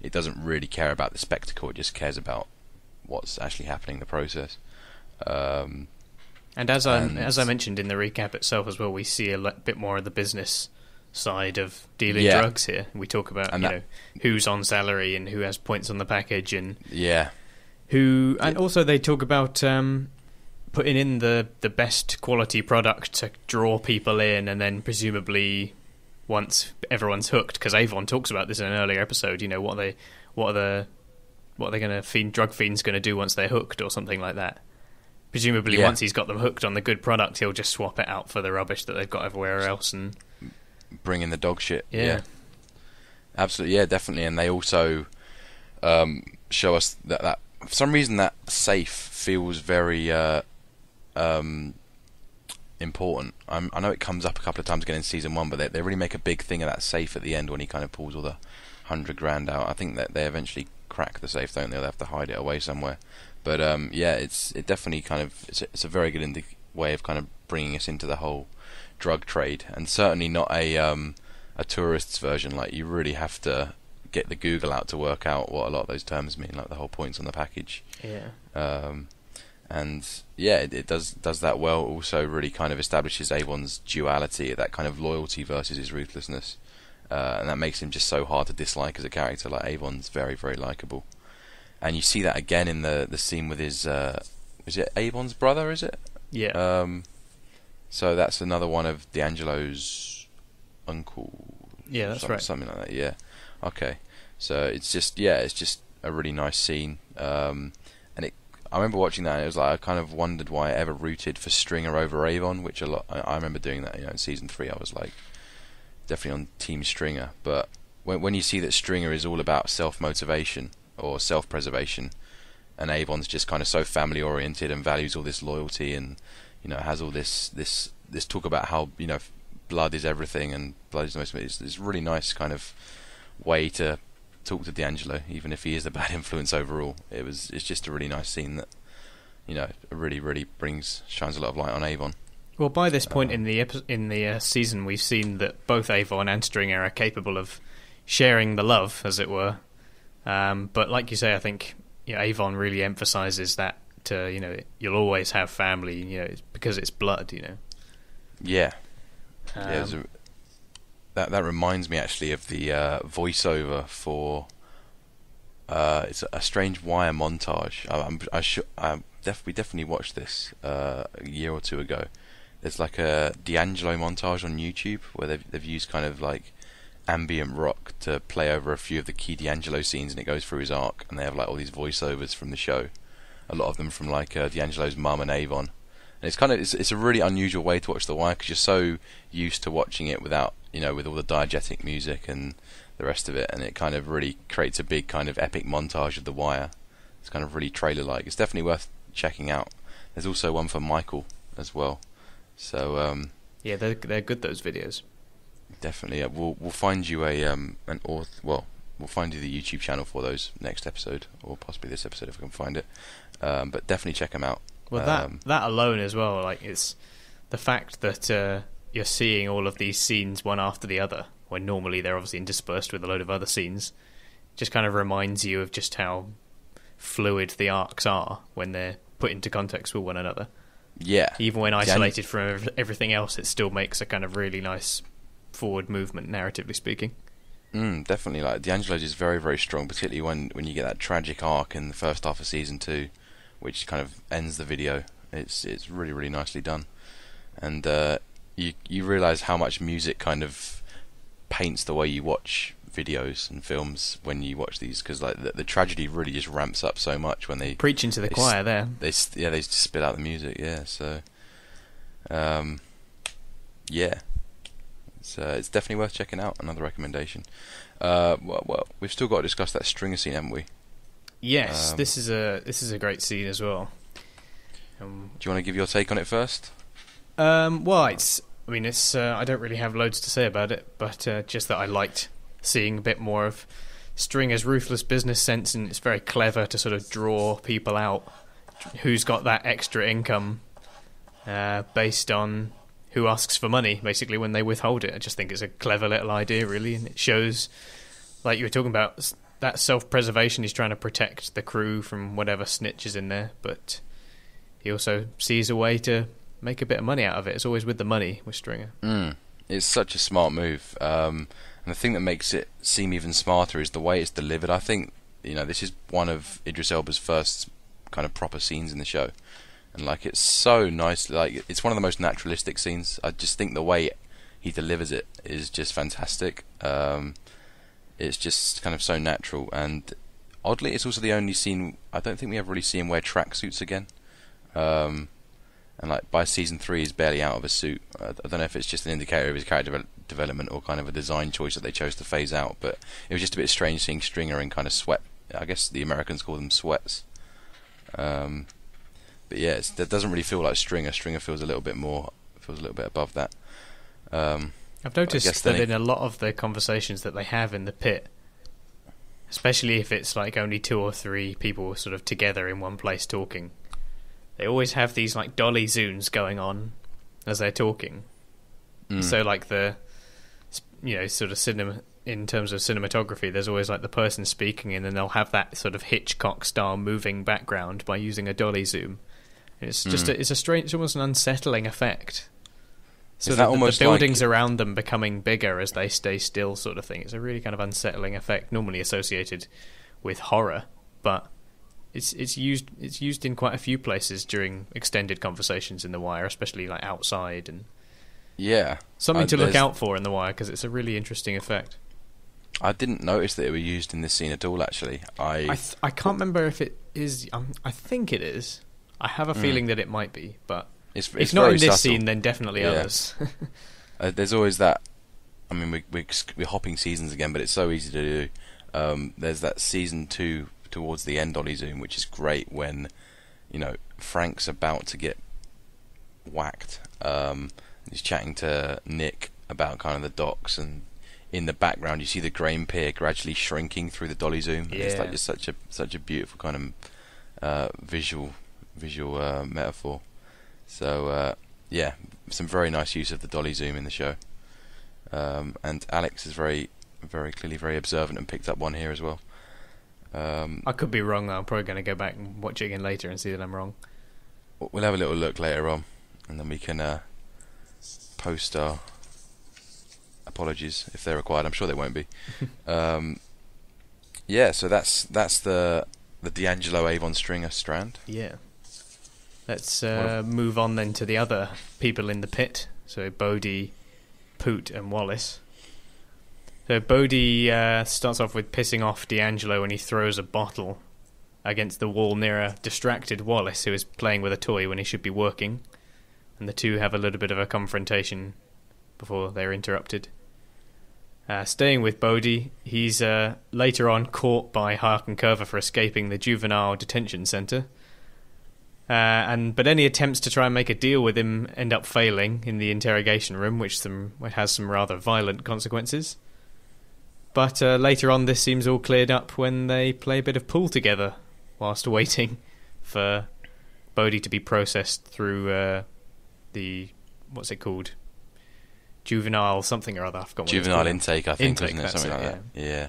it doesn't really care about the spectacle; it just cares about what's actually happening in the process. Um, And as I as I mentioned in the recap itself as well, we see a bit more of the business side of dealing Yeah. drugs here. We talk about And you that- know who's on salary and who has points on the package and yeah, who and also they talk about um, putting in the the best quality product to draw people in, and then presumably once everyone's hooked, because Avon talks about this in an earlier episode. You know what they what are the what are they going to fiend drug fiends going to do once they're hooked or something like that. Presumably, Yeah. once he's got them hooked on the good product, he'll just swap it out for the rubbish that they've got everywhere else. And Bring in the dog shit. yeah, Absolutely, yeah, definitely. And they also um, show us that, that for some reason that safe feels very uh, um, important. I'm, I know it comes up a couple of times again in season one, but they, they really make a big thing of that safe at the end when he kind of pulls all the hundred grand out. I think that they eventually crack the safe, don't they? They have to hide it away somewhere. But um, yeah, it's it definitely kind of it's a, it's a very good indi- way of kind of bringing us into the whole drug trade, and certainly not a um, a tourist's version. Like you really have to get the Google out to work out what a lot of those terms mean, like the whole points on the package. yeah, Um, and yeah, it, it does does that well. Also, really kind of establishes Avon's duality, that kind of loyalty versus his ruthlessness, uh, and that makes him just so hard to dislike as a character. Like Avon's very very likable, and you see that again in the the scene with his uh, is it Avon's brother? Is it? yeah. Um, so that's another one of D'Angelo's uncle. Yeah, that's some- right. Something like that. Yeah. Okay. So it's just yeah, it's just a really nice scene. Um, and it, I remember watching that. and It was like I kind of wondered why I ever rooted for Stringer over Avon, which a lot. I, I remember doing that. You know, in season three, I was like definitely on Team Stringer. But when when you see that Stringer is all about self motivation or self preservation, and Avon's just kind of so family oriented and values all this loyalty and you know has all this this this talk about how you know blood is everything and blood is the most it's, it's really nice kind of way to talk to D'Angelo even if he is a bad [LAUGHS] influence overall it was it's just a really nice scene that you know really really brings shines a lot of light on Avon Well, by this point in the epi- in the uh, season, we've seen that both Avon and Stringer are capable of sharing the love, as it were. Um, but like you say, I think you know, Avon really emphasizes that to you know you'll always have family, you know, it's because it's blood, you know. yeah Um, Yeah, there's a, that that reminds me actually of the uh, voiceover for uh, it's a strange wire montage. I, I'm, I def- we definitely watched this uh, a year or two ago. There's like a D'Angelo montage on YouTube where they've they've used kind of like ambient rock to play over a few of the key D'Angelo scenes, and it goes through his arc, and they have like all these voiceovers from the show. A lot of them from like uh, D'Angelo's mum and Avon. And it's kind of it's, it's a really unusual way to watch The Wire because you're so used to watching it without you know with all the diegetic music and the rest of it, and it kind of really creates a big kind of epic montage of The Wire. It's kind of really trailer-like. It's definitely worth checking out. There's also one for Michael as well. So um, yeah, they're they're good those videos. definitely, uh, we'll we'll find you a um an auth well we'll find you the YouTube channel for those next episode or possibly this episode if we can find it. Um, but definitely check them out. Well, that Um, that alone as well, like it's the fact that uh, you're seeing all of these scenes one after the other, when normally they're obviously interspersed with a load of other scenes, just kind of reminds you of just how fluid the arcs are when they're put into context with one another. Yeah, Even when isolated from everything else, it still makes a kind of really nice forward movement, narratively speaking. Mm, definitely. Like D'Angelo's is very, very strong, particularly when when you get that tragic arc in the first half of season two, which kind of ends the video. It's it's really, really nicely done, and uh, you you realise how much music kind of paints the way you watch videos and films when you watch these, because like the, the tragedy really just ramps up so much when they Preaching to the It's- choir there. they yeah they just spit out the music yeah so um yeah it's uh, it's definitely worth checking out another recommendation uh well, well we've still got to discuss that stringer scene haven't we Yes, Um, this is a this is a great scene as well. Um, do you want to give your take on it first Um, well, it's. I mean, it's. Uh, I don't really have loads to say about it, but uh, just that I liked seeing a bit more of Stringer's ruthless business sense, and it's very clever to sort of draw people out who's got that extra income uh, based on who asks for money, basically when they withhold it. I just think it's a clever little idea, really, and it shows, like you were talking about, that self-preservation. He's trying to protect the crew from whatever snitches in there, but he also sees a way to make a bit of money out of it. It's always with the money with Stringer. mm. it's such a smart move um and the thing that makes it seem even smarter is the way it's delivered i think you know this is one of idris elba's first kind of proper scenes in the show and like it's so nice. Like it's one of the most naturalistic scenes. I just think the way he delivers it is just fantastic. Um, it's just kind of so natural, and oddly, it's also the only scene I don't think we ever really see him wear tracksuits again. Um, and like by season three, he's barely out of a suit. I, don't know if it's just an indicator of his character development or kind of a design choice that they chose to phase out. But it was just a bit strange seeing Stringer in kind of sweat. I guess the Americans call them sweats. Um, but yeah, that doesn't really feel like Stringer. Stringer feels a little bit more, feels a little bit above that. Um, I've noticed that in a lot of the conversations that they have in the pit, especially if it's like only two or three people sort of together in one place talking, they always have these like dolly zooms going on as they're talking. Mm. So like the, you know, sort of cinema in terms of cinematography, there's always like the person speaking, and then they'll have that sort of Hitchcock style moving background by using a dolly zoom. And it's just mm. a, it's a strange, it's almost an unsettling effect. So that the, the buildings like... around them becoming bigger as they stay still, sort of thing. It's a really kind of unsettling effect, normally associated with horror, but it's it's used it's used in quite a few places during extended conversations in the wire, especially like outside and yeah, something to look out for in the wire because it's a really interesting effect. I didn't notice that it were used in this scene at all. Actually, I I, th- I can't remember if it is. Um, I think it is. I have a mm. feeling that it might be, but it's, it's if not in this subtle. scene, then definitely yeah. others. [LAUGHS] [LAUGHS] uh, there's always that. I mean, we, we, we're hopping seasons again, but it's so easy to do. Um, there's that season two towards the end Dolly Zoom, which is great when you know Frank's about to get whacked. Um, he's chatting to Nick about kind of the docks, and in the background you see the grain pier gradually shrinking through the Dolly Zoom. Yeah. It's like just such a such a beautiful kind of uh, visual visual uh, metaphor. So uh, yeah, some very nice use of the Dolly Zoom in the show. Um, and Alex is very, very clearly very observant and picked up one here as well. Um, I could be wrong. Though. I'm probably going to go back and watch it again later and see that I'm wrong. We'll have a little look later on, and then we can uh, post our apologies if they're required. I'm sure they won't be. [LAUGHS] um, yeah, so that's that's the the D'Angelo Avon Stringer strand. Yeah. Let's uh, move on then to the other people in the pit. So Bodie, Poot, and Wallace. So Bodie uh, starts off with pissing off D'Angelo when he throws a bottle against the wall near a distracted Wallace who is playing with a toy when he should be working. And the two have a little bit of a confrontation before they're interrupted. Uh, staying with Bodie, he's uh, later on caught by and Carver for escaping the juvenile detention centre. Uh, and but any attempts to try and make a deal with him end up failing in the interrogation room, which some has some rather violent consequences. But uh, later on, this seems all cleared up when they play a bit of pool together, whilst [LAUGHS] waiting for Bodie to be processed through uh, the what's it called, juvenile something or other. I've forgot. Juvenile intake, I think, intake, isn't it? Something it, like yeah. that.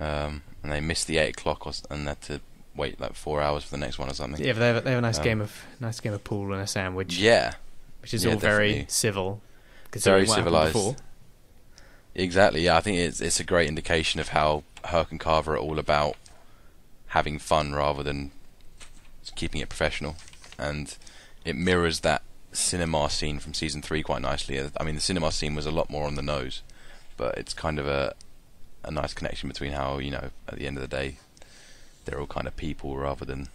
Yeah. Um, and they missed the eight o'clock, or, and had to wait like four hours for the next one or something. Yeah, but they have, they have a nice um, game of nice game of pool and a sandwich. Yeah, which is yeah, all definitely. very civil. Very civilized. Exactly. Yeah, I think it's it's a great indication of how Herc and Carver are all about having fun rather than keeping it professional, and it mirrors that cinema scene from season three quite nicely. I mean, the cinema scene was a lot more on the nose, but it's kind of a a nice connection between how you know at the end of the day they're all kind of people rather than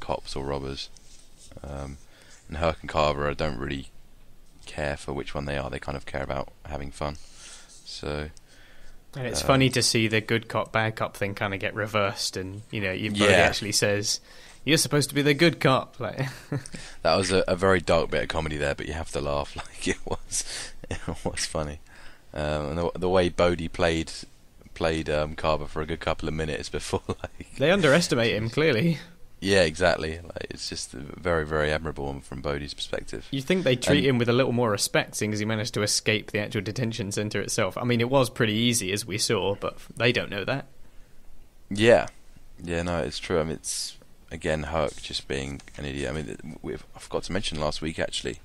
cops or robbers. Um, and Herc and Carver I don't really care for which one they are. They kind of care about having fun. So. And it's funny to see the good cop bad cop thing kind of get reversed, and you know, you yeah. actually says you're supposed to be the good cop. [LAUGHS] Like [LAUGHS] that was a, a, very dark bit of comedy there, but you have to laugh [LAUGHS] like it was. It was funny, um, and the, the, way Bodie played played um, Carver for a good couple of minutes before. [LAUGHS] Like they underestimate him clearly. Yeah, exactly. Like, it's just very, very admirable from Bodie's perspective. You think they treat and, him with a little more respect, seeing as he managed to escape the actual detention centre itself. I mean, it was pretty easy, as we saw, but they don't know that. Yeah, yeah, no, it's true. I mean, it's again Herc just being an idiot. I mean, I forgot to mention last week actually.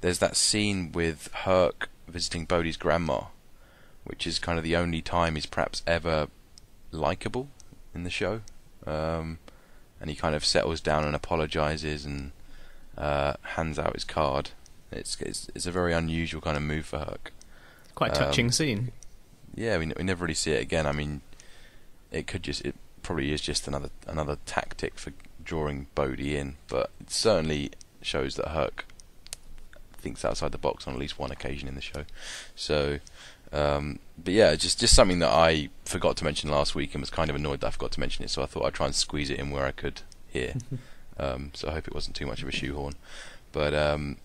There's that scene with Herc visiting Bodie's grandma, which is kind of the only time he's perhaps ever likable in the show. Um, and he kind of settles down and apologizes and uh, hands out his card. It's, it's it's a very unusual kind of move for Herc. Quite a touching Um, scene. Yeah, we, we never really see it again. I mean, it could just it probably is just another another tactic for drawing Bodie in, but it certainly shows that Herc thinks outside the box on at least one occasion in the show. So, um, but yeah, just just something that I forgot to mention last week and was kind of annoyed that I forgot to mention it. So I thought I'd try and squeeze it in where I could here. [LAUGHS] um, so I hope it wasn't too much of a shoehorn. But um,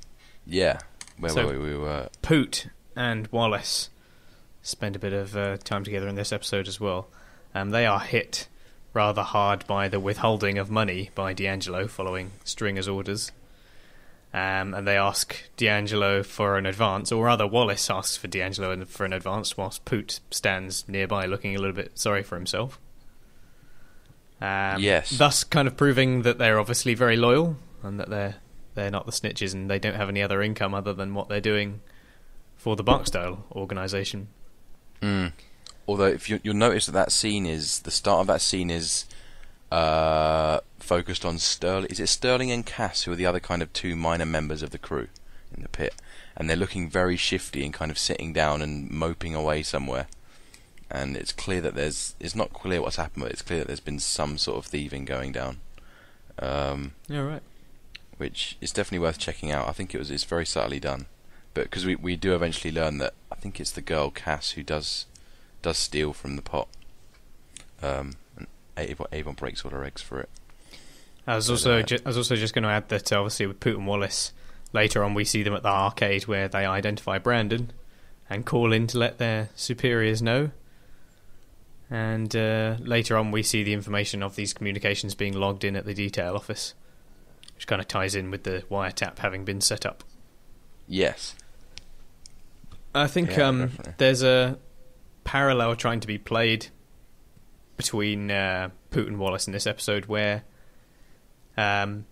yeah, where So- were we? We were Poot and Wallace spend a bit of uh, time together in this episode as well. Um, they are hit rather hard by the withholding of money by D'Angelo following Stringer's orders. Um, and they ask D'Angelo for an advance, or rather, Wallace asks for D'Angelo for an advance, whilst Poot stands nearby looking a little bit sorry for himself. Um, Yes. Thus, kind of proving that they're obviously very loyal and that they're they're not the snitches and they don't have any other income other than what they're doing for the Barksdale organisation. Mm. Although, if you, you'll notice that that scene is the start of that scene is uh, focused on Sterling. Is it Sterling and Cass who are the other kind of two minor members of the crew in the pit, and they're looking very shifty and kind of sitting down and moping away somewhere. And it's clear that there's it's not clear what's happened, but it's clear that there's been some sort of thieving going down. Um, Yeah, right. which is definitely worth checking out. I think it was it's very subtly done, but because we we do eventually learn that I think it's the girl Cass who does does steal from the pot. Um, Avon, breaks all her eggs for it. I was also that- ju- I was also just going to add that uh, obviously with Poot and Wallace, later on we see them at the arcade where they identify Brandon and call in to let their superiors know. And uh, later on we see the information of these communications being logged in at the detail office, which kind of ties in with the wiretap having been set up. Yes. I think Yeah, um, there's a parallel trying to be played between uh, Poot and Wallace in this episode where um,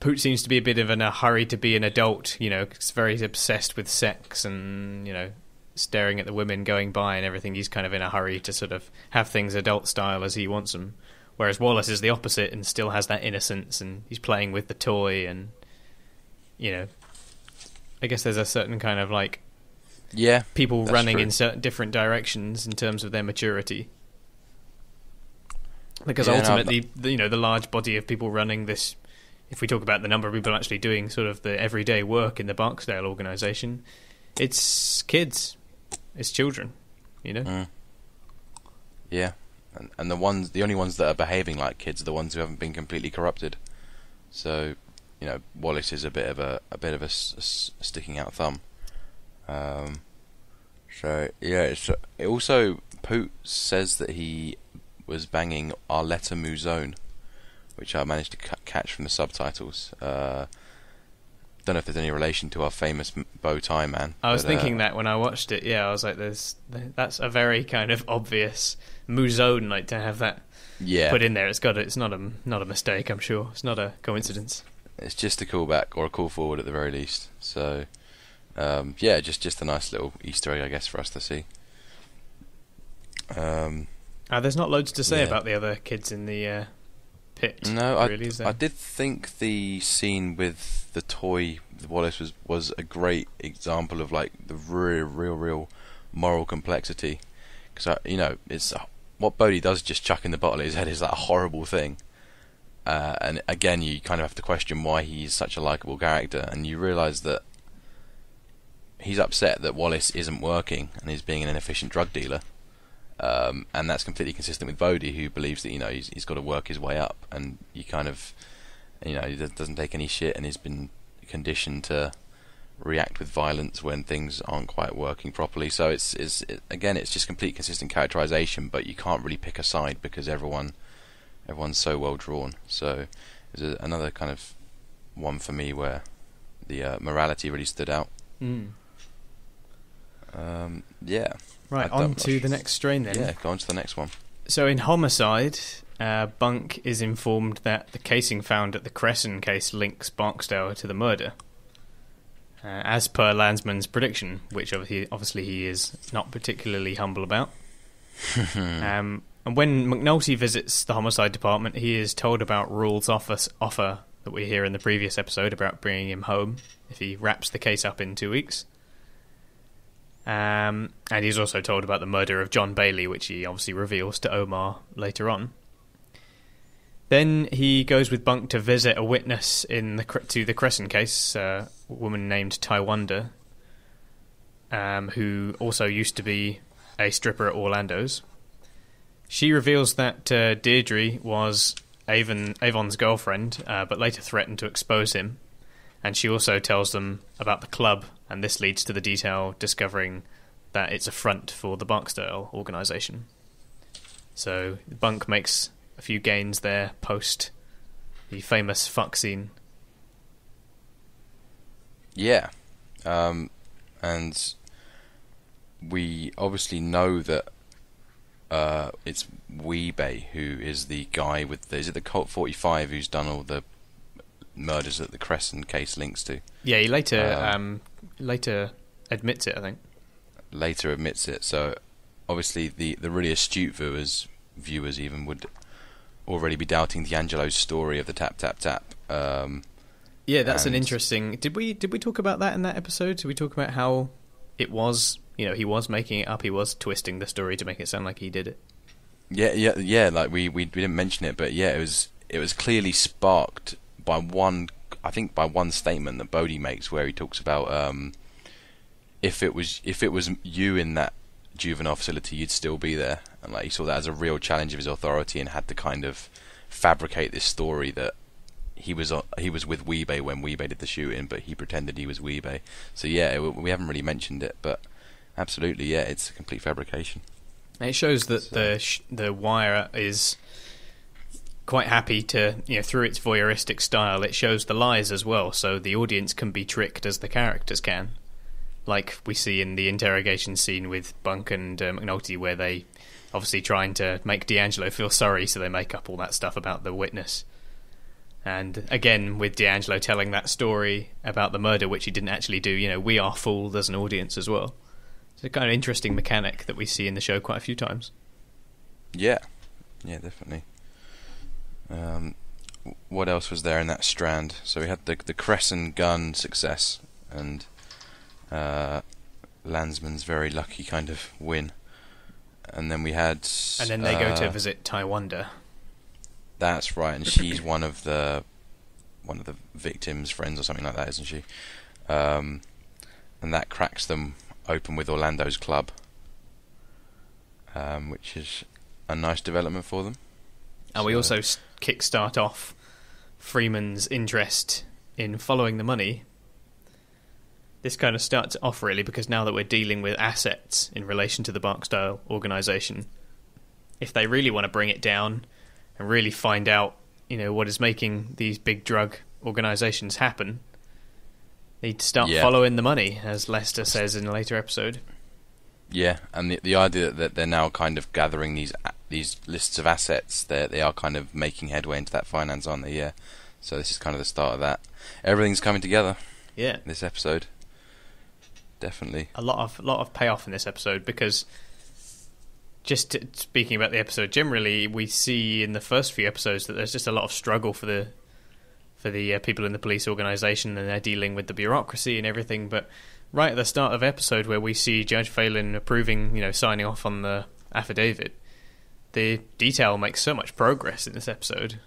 Poot seems to be a bit of in a hurry to be an adult, you know, he's very obsessed with sex and, you know, staring at the women going by and everything. He's kind of in a hurry to sort of have things adult style as he wants them. Whereas Wallace is the opposite and still has that innocence and he's playing with the toy and, you know, I guess there's a certain kind of like Yeah. people running true. in certain different directions in terms of their maturity. Because Yeah, no, ultimately, the, you know, the large body of people running this, if we talk about the number of people actually doing sort of the everyday work in the Barksdale organisation, it's kids, it's children, you know. Mm. Yeah. And, and the ones, the only ones that are behaving like kids are the ones who haven't been completely corrupted. So, you know, Wallace is a bit of a a bit of a, s- s- sticking out thumb. Um, so yeah, it's, it also Poot says that he was banging Arletta Mouzone, which I managed to ca- catch from the subtitles. Uh, don't know if there's any relation to our famous m- bow tie man. I was but, uh, thinking that when I watched it, yeah, I was like, "There's that's a very kind of obvious Mouzone, like to have that yeah, put in there. It's got, it's not a not a mistake, I'm sure. It's not a coincidence." It's just a callback or a call forward at the very least. So, um, yeah, just just a nice little Easter egg, I guess, for us to see. Um, Uh, there's not loads to say Yeah. about the other kids in the uh, pit. no, I, really, is there? I did think the scene with the toy the Wallace was was a great example of like the real, real, real moral complexity. Because you know, it's what Bodie does, just chucking the bottle at his head, is that a horrible thing. Uh, and again, you kind of have to question why he's such a likable character, and you realise that he's upset that Wallace isn't working and he's being an inefficient drug dealer. Um, and that's completely consistent with Bodie, who believes that you know he's, he's got to work his way up, and you kind of, you know, he does- doesn't take any shit, and he's been conditioned to react with violence when things aren't quite working properly. So it's, it's it, again, it's just complete consistent characterization, but you can't really pick a side because everyone, everyone's so well drawn. So there's a, another kind of one for me where the uh, morality really stood out. Mm. Um, yeah, Right, I on to the next strain then. yeah. Go on to the next one. So in Homicide, uh, Bunk is informed that the casing found at the Kresson case links Barksdale to the murder. Uh, as per Landsman's prediction, which obviously, obviously he is not particularly humble about. [LAUGHS] um, and when McNulty visits the homicide department, he is told about Rawls' offer, offer that we hear in the previous episode about bringing him home if he wraps the case up in two weeks. Um, and he's also told about the murder of John Bailey, which he obviously reveals to Omar later on. Then he goes with Bunk to visit a witness in the to the Kresson case, a woman named Tywanda, um, who also used to be a stripper at Orlando's. She reveals that uh, Deirdre was Avon, Avon's girlfriend, uh, but later threatened to expose him. And she also tells them about the club, and this leads to the detail discovering that it's a front for the Barksdale organisation. So Bunk makes a few gains there post the famous fuck scene. Yeah, um, and we obviously know that uh, it's Wee-Bey who is the guy with the, is it the Colt 45 who's done all the murders that the Kresson case links to. Yeah, he later um, um, later admits it, I think. Later admits it. So obviously the the really astute viewers viewers even would already be doubting D'Angelo's story of the tap tap tap. Um, yeah, that's an interesting. Did we did we talk about that in that episode? Did we talk about how it was? You know, he was making it up. He was twisting the story to make it sound like he did it. Yeah, yeah, yeah. Like we, we we didn't mention it, but yeah, it was it was clearly sparked by one. I think by one statement that Bodie makes, where he talks about um, if it was if it was you in that juvenile facility, you'd still be there, and like he saw that as a real challenge of his authority, and had to kind of fabricate this story that he was uh, he was with Wee-Bey when Wee-Bey did the shooting, but he pretended he was Wee-Bey. So yeah, it, we haven't really mentioned it, but absolutely, yeah, it's a complete fabrication. It shows that so. the sh- the wire is quite happy to you know through its voyeuristic style. It shows the lies as well, so the audience can be tricked as the characters can, like we see in the interrogation scene with Bunk and uh, McNulty, where they obviously trying to make D'Angelo feel sorry, so they make up all that stuff about the witness. And again, with D'Angelo telling that story about the murder, which he didn't actually do, you know, we are fooled as an audience as well. It's a kind of interesting mechanic that we see in the show quite a few times. Yeah, yeah, definitely. Um, what else was there in that strand? So we had the the Kresson gun success and uh, Landsman's very lucky kind of win, and then we had. And then they uh, go to uh, visit Tywanda. That's right, and she's one of the one of the victims' friends or something like that, isn't she? Um, and that cracks them open with Orlando's club, um, which is a nice development for them. And so. we also kick-start off Freamon's interest in following the money. This kind of starts off really because now that we're dealing with assets in relation to the Barksdale organisation, if they really want to bring it down and really find out, you know, what is making these big drug organisations happen, need to start yeah. following the money, as Lester says in a later episode. Yeah, and the the idea that they're now kind of gathering these these lists of assets, they they are kind of making headway into that finance, aren't they? Yeah. So this is kind of the start of that. Everything's coming together. Yeah. This episode. Definitely. A lot of lot of payoff in this episode because just speaking about the episode generally, we see in the first few episodes that there's just a lot of struggle for the for the uh, people in the police organization and they're dealing with the bureaucracy and everything. But right at the start of episode where we see Judge Phelan approving, you know, signing off on the affidavit, the detail makes so much progress in this episode.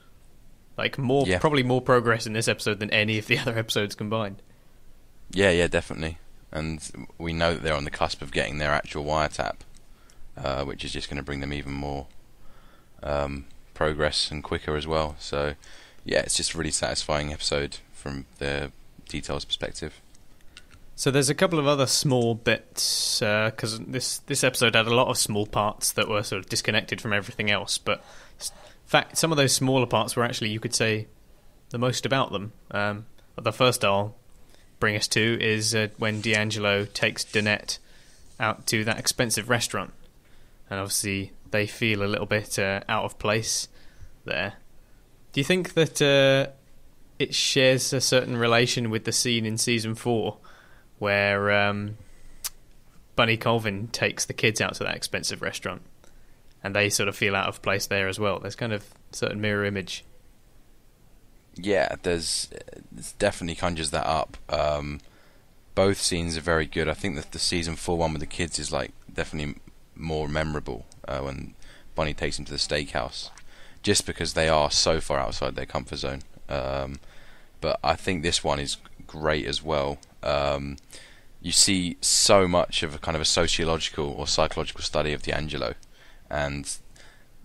Like more, yeah. probably more progress in this episode than any of the [LAUGHS] other episodes combined. Yeah, yeah, definitely. And we know that they're on the cusp of getting their actual wiretap, uh, which is just going to bring them even more um, progress and quicker as well. So yeah, it's just a really satisfying episode from the details perspective. So there's a couple of other small bits because uh, this this episode had a lot of small parts that were sort of disconnected from everything else. But in fact, some of those smaller parts were actually you could say the most about them. Um, the first I'll bring us to is uh, when D'Angelo takes Donette out to that expensive restaurant, and obviously they feel a little bit uh, out of place there. Do you think that uh, it shares a certain relation with the scene in season four where um, Bunny Colvin takes the kids out to that expensive restaurant and they sort of feel out of place there as well? There's kind of certain mirror image. yeah, there's it definitely conjures that up. Um, both scenes are very good. I think that the season four one with the kids is like definitely more memorable uh, when Bunny takes him to the steakhouse, just because they are so far outside their comfort zone. Um, but I think this one is great as well. Um, you see so much of a kind of a sociological or psychological study of D'Angelo, and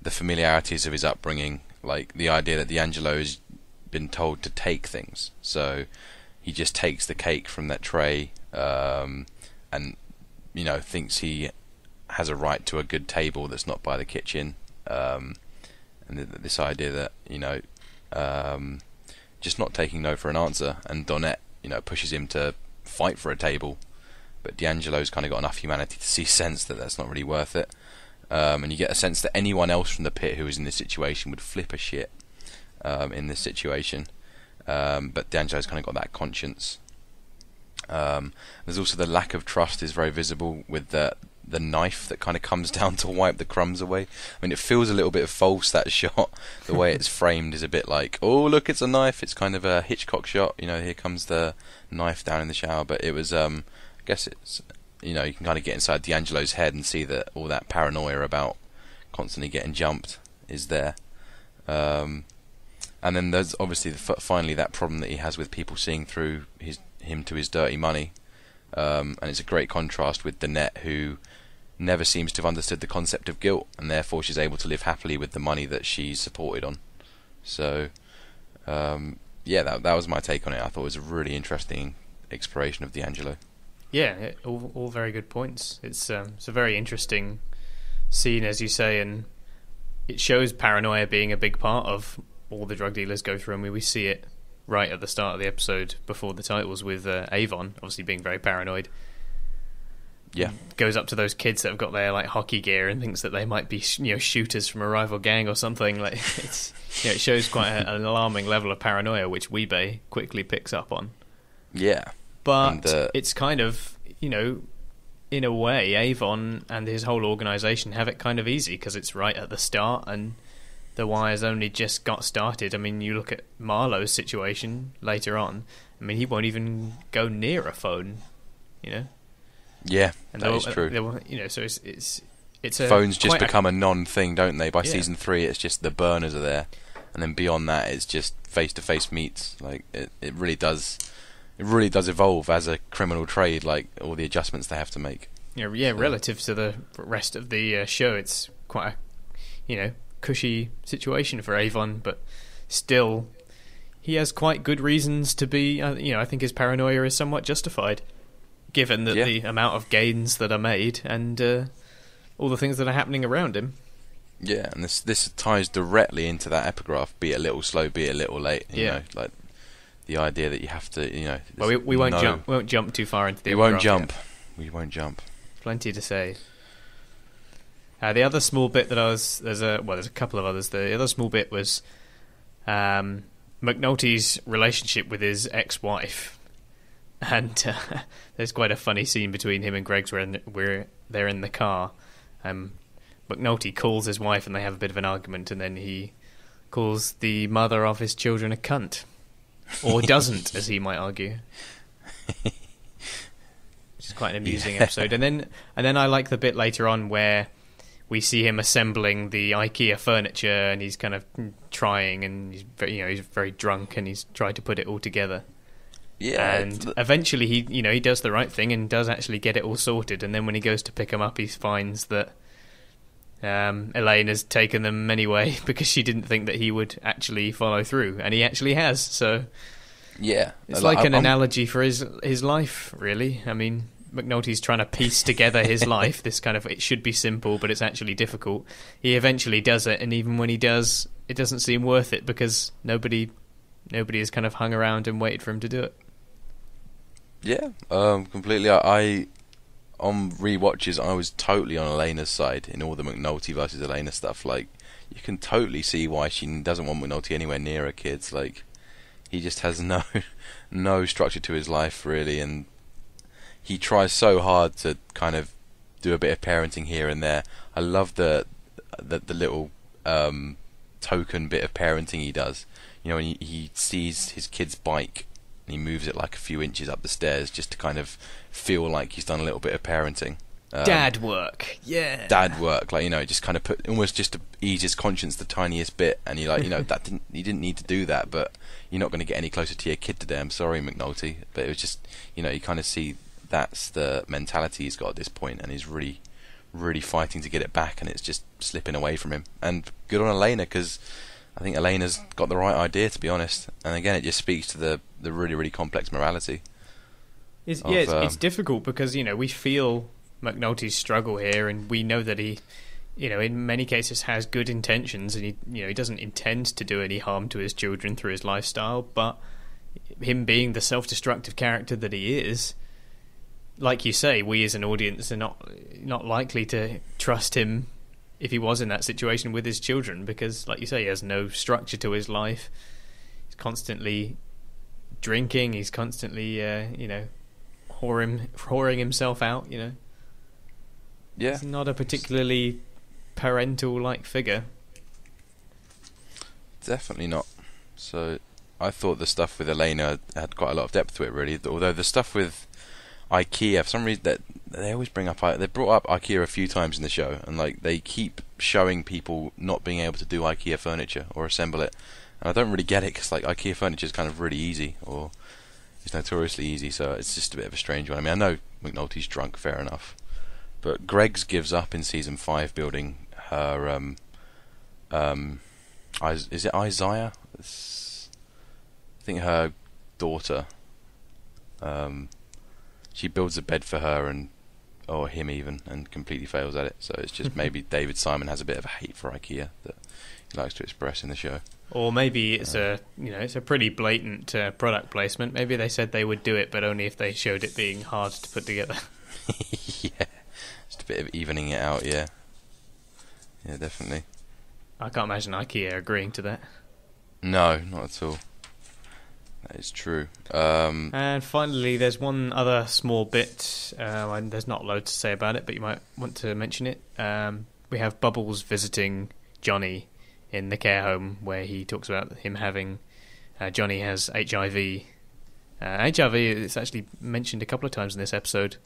the familiarities of his upbringing, like the idea that D'Angelo has been told to take things, so he just takes the cake from that tray, um, and you know thinks he has a right to a good table that's not by the kitchen, um, and th- this idea that you know um, just not taking no for an answer, and Donette you know pushes him to fight for a table, but D'Angelo's kind of got enough humanity to see [LAUGHS] sense that that's not really worth it. Um, and you get a sense that anyone else from the pit who is in this situation would flip a shit um, in this situation. Um, but D'Angelo's kind of got that conscience. Um, there's also the lack of trust is very visible with the the knife that kind of comes [LAUGHS] down to wipe the crumbs away. I mean, it feels a little bit false that [LAUGHS] shot. The way it's framed is a bit like, oh look, it's a knife. It's kind of a Hitchcock shot. You know, here comes the knife down in the shower. But it was, um, I guess it's, you know, you can kind of get inside D'Angelo's head and see that all that paranoia about constantly getting jumped is there. Um, and then there's obviously the, finally that problem that he has with people seeing through his him to his dirty money. Um, and it's a great contrast with Donette, who never seems to have understood the concept of guilt, and therefore she's able to live happily with the money that she's supported on. So, um, yeah, that that was my take on it. I thought it was a really interesting exploration of D'Angelo. Yeah, all all very good points. It's um, it's a very interesting scene, as you say, and it shows paranoia being a big part of all the drug dealers go through. I mean, we see it right at the start of the episode before the titles with uh, Avon, obviously being very paranoid. Yeah, goes up to those kids that have got their like hockey gear and thinks that they might be you know shooters from a rival gang or something. Like [LAUGHS] it's you know, it shows quite a, an alarming level of paranoia, which Wee-Bey quickly picks up on. Yeah, but and, uh, it's kind of you know in a way, Avon and his whole organisation have it kind of easy because it's right at the start and the Wire's only just got started. I mean, you look at Marlo's situation later on. I mean, he won't even go near a phone, you know. Yeah, and that is true. Will, you know, so it's it's it's a phones just become a, a non-thing, don't they? By yeah. season three, it's just the burners are there, and then beyond that, it's just face-to-face meets. Like it, it really does, it really does evolve as a criminal trade. Like all the adjustments they have to make. Yeah, yeah. So. Relative to the rest of the uh, show, it's quite a, you know, cushy situation for Avon, but still, he has quite good reasons to be. Uh, you know, I think his paranoia is somewhat justified, given that yeah. the amount of gains that are made and uh, all the things that are happening around him. Yeah, and this this ties directly into that epigraph: "Be a little slow, be a little late." You yeah, know, like the idea that you have to, you know. Well, we, we won't no, jump. We won't jump too far into the. We won't jump. Yet. We won't jump. Plenty to say. Uh, the other small bit that I was there's a well there's a couple of others. The other small bit was um, McNulty's relationship with his ex-wife, and uh, [LAUGHS] there's quite a funny scene between him and Greggs where, in the, where they're in the car. Um, McNulty calls his wife and they have a bit of an argument, and then he calls the mother of his children a cunt, or [LAUGHS] doesn't, as he might argue. Which is quite an amusing yeah. episode. And then and then I like the bit later on where we see him assembling the IKEA furniture, and he's kind of trying, and he's very, you know he's very drunk, and he's trying to put it all together. Yeah, and eventually he you know he does the right thing and does actually get it all sorted, and then when he goes to pick them up, he finds that um, Elaine has taken them anyway [LAUGHS] because she didn't think that he would actually follow through, and he actually has. So yeah, it's like, like an I'm, analogy for his his life, really. I mean, McNulty's trying to piece together his [LAUGHS] life. This kind of it should be simple, but it's actually difficult. He eventually does it, and even when he does, it doesn't seem worth it because nobody, nobody has kind of hung around and waited for him to do it. Yeah, um, completely. I, I on re-watches, I was totally on Elena's side in all the McNulty versus Elena stuff. Like, you can totally see why she doesn't want McNulty anywhere near her kids. Like, he just has no, [LAUGHS] no structure to his life really, and he tries so hard to kind of do a bit of parenting here and there. I love the the, the little um, token bit of parenting he does. you know, he, he sees his kid's bike and he moves it like a few inches up the stairs just to kind of feel like he's done a little bit of parenting. Um, dad work, yeah. Dad work, like you know, just kind of put almost just to ease his conscience the tiniest bit, and he like you know [LAUGHS] that didn't he didn't need to do that, but you're not going to get any closer to your kid today. I'm sorry, McNulty, but it was just you know you kind of see that's the mentality he's got at this point, and he's really really fighting to get it back, and it's just slipping away from him. And good on Elena because I think Elena's got the right idea, to be honest. And again, it just speaks to the the really really complex morality. It's, of, yeah, it's, um, it's difficult because you know we feel McNulty's struggle here, and we know that he, you know, in many cases has good intentions, and he, you know, he doesn't intend to do any harm to his children through his lifestyle. But him being the self-destructive character that he is, like you say, we as an audience are not not likely to trust him if he was in that situation with his children, because, like you say, he has no structure to his life. He's constantly drinking. He's constantly, uh, you know, whoring, whoring himself out. You know. Yeah. He's not a particularly parental like figure. Definitely not. So I thought the stuff with Elena had quite a lot of depth to it, really. Although the stuff with IKEA, for some reason, that they always bring up. They brought up IKEA a few times in the show, and like they keep showing people not being able to do IKEA furniture or assemble it, and I don't really get it because like IKEA furniture is kind of really easy, or it's notoriously easy. So it's just a bit of a strange one. I mean, I know McNulty's drunk, fair enough, but Greggs gives up in season five building her um um is it Isaiah? It's, I think her daughter. Um, she builds a bed for her and or him even and completely fails at it. So it's just [LAUGHS] maybe David Simon has a bit of a hate for IKEA that he likes to express in the show. Or maybe it's a you know it's a pretty blatant uh, product placement. Maybe they said they would do it, but only if they showed it being hard to put together. [LAUGHS] [LAUGHS] yeah, just a bit of evening it out. Yeah, yeah, definitely. I can't imagine IKEA agreeing to that. No, not at all. That is true. Um, and finally, there's one other small bit, uh, and there's not loads to say about it, but you might want to mention it. Um, we have Bubbles visiting Johnny in the care home where he talks about him having. Uh, Johnny has HIV. Uh, HIV is actually mentioned a couple of times in this episode.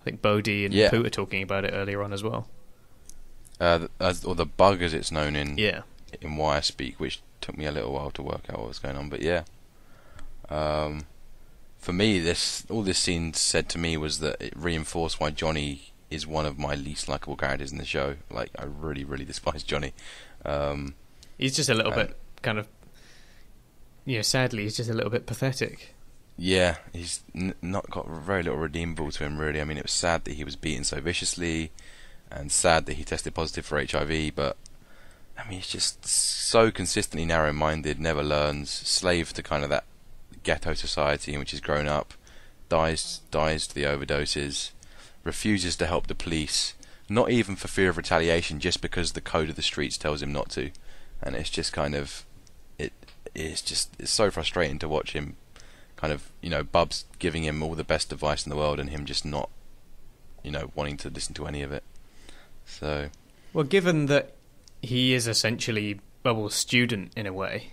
I think Bodie and yeah. Poot are talking about it earlier on as well. Uh, or the bug, as it's known in yeah. in wire speak, which took me a little while to work out what was going on. But yeah, um, for me, this all this scene said to me was that it reinforced why Johnny is one of my least likable characters in the show. Like, I really, really [LAUGHS] despise Johnny. Um, he's just a little bit kind of, you know, sadly, he's just a little bit pathetic. Yeah, he's n- not got very little redeemable to him, really. I mean, it was sad that he was beaten so viciously, and sad that he tested positive for HIV, but I mean, he's just so consistently narrow-minded, never learns, slave to kind of that ghetto society in which he's grown up, dies dies to the overdoses, refuses to help the police, not even for fear of retaliation, just because the code of the streets tells him not to, and it's just kind of it it's just it's so frustrating to watch him kind of you know Bubs giving him all the best advice in the world and him just not you know wanting to listen to any of it. So well, given that he is essentially Bubble's student in a way,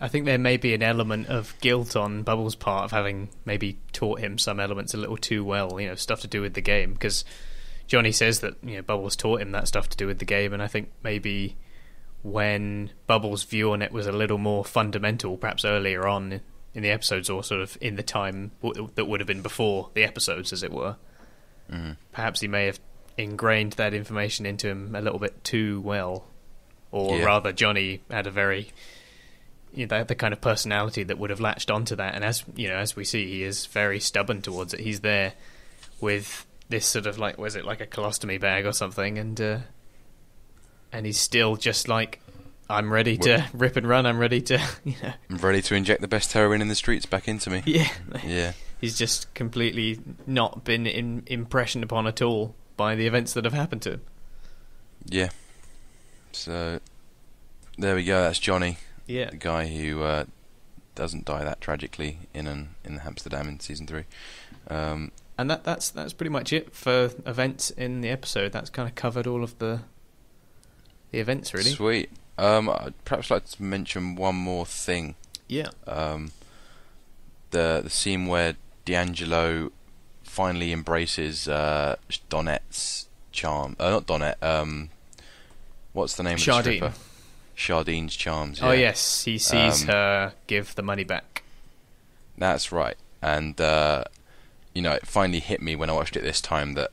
I think there may be an element of guilt on Bubbles' part of having maybe taught him some elements a little too well, you know, stuff to do with the game. Because Johnny says that you know Bubbles taught him that stuff to do with the game, and I think maybe when Bubbles' view on it was a little more fundamental, perhaps earlier on in the episodes, or sort of in the time that would have been before the episodes, as it were, mm. perhaps he may have ingrained that information into him a little bit too well, or yeah. rather, Johnny had a very you know, the, the kind of personality that would have latched onto that. And as you know, as we see, he is very stubborn towards it. He's there with this sort of like, was it like a colostomy bag or something, and uh, and he's still just like, I'm ready to what? rip and run. I'm ready to, [LAUGHS] you know, I'm ready to inject the best heroin in the streets back into me. Yeah, [LAUGHS] yeah. He's just completely not been in, impressioned upon at all by the events that have happened to him. Yeah. So there we go. That's Johnny. Yeah. The guy who uh, doesn't die that tragically in an, in Amsterdam in season three. Um, and that that's that's pretty much it for events in the episode. That's kind of covered all of the the events really. Sweet. Um, I'd perhaps like to mention one more thing. Yeah. Um, the the scene where D'Angelo finally embraces uh, Donette's charm. Uh, not Donette. Um, what's the name of the stripper? Shardene's charms. Oh yeah. yes, he sees Um, her give the money back. That's right. And uh, you know, it finally hit me when I watched it this time that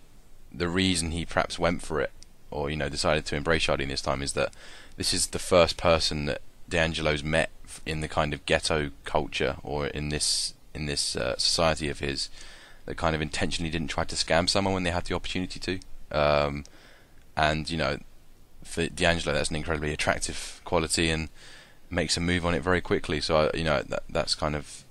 the reason he perhaps went for it, or you know, decided to embrace Shardene this time, is that this is the first person that D'Angelo's met in the kind of ghetto culture, or in this in this uh, society of his, that kind of intentionally didn't try to scam someone when they had the opportunity to. Um, and you know, for D'Angelo, that's an incredibly attractive quality, and makes a move on it very quickly. So I, you know, that that's kind of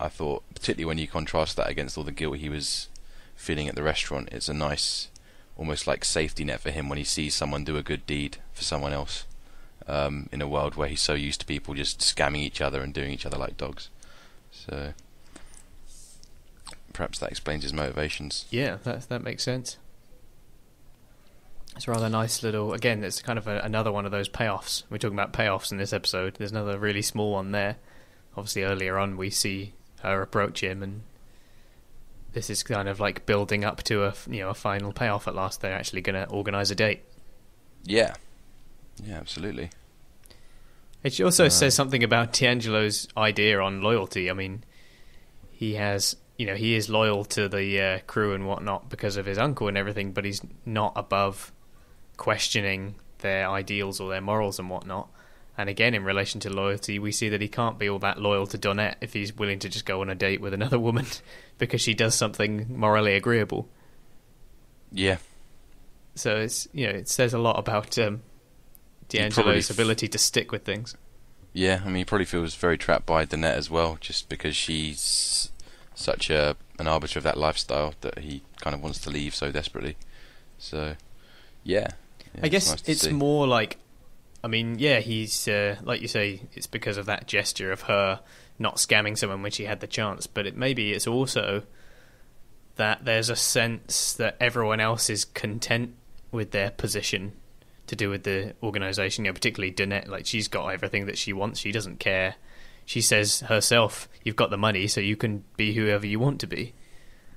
I thought, particularly when you contrast that against all the guilt he was feeling at the restaurant, it's a nice, almost like safety net for him when he sees someone do a good deed for someone else. Um, in a world where he's so used to people just scamming each other and doing each other like dogs, so perhaps that explains his motivations. Yeah, that that makes sense. It's a rather nice little. Again, it's kind of a, another one of those payoffs. We're talking about payoffs in this episode. There's another really small one there. Obviously, earlier on we see her approach him, and this is kind of like building up to a f- you know a final payoff. At last, they're actually going to organise a date. Yeah, yeah, absolutely. It also Uh, says something about D'Angelo's idea on loyalty. I mean, he has, you know, he is loyal to the uh, crew and whatnot because of his uncle and everything, but he's not above questioning their ideals or their morals and whatnot. And again, in relation to loyalty, we see that he can't be all that loyal to Donette if he's willing to just go on a date with another [LAUGHS] woman because she does something morally agreeable. Yeah, So it's you know it says a lot about um, D'Angelo's ability to stick with things. Yeah, I mean, he probably feels very trapped by Donette as well, just because she's such a an arbiter of that lifestyle that he kind of wants to leave so desperately. So, yeah. Yeah, I it's guess nice it's more like, I mean, yeah, he's uh, like you say, it's because of that gesture of her not scamming someone when she had the chance. But it maybe it's also that there's a sense that everyone else is content with their position to do with the organisation. You know, particularly Donette, like she's got everything that she wants. She doesn't care. She says herself, "You've got the money, so you can be whoever you want to be."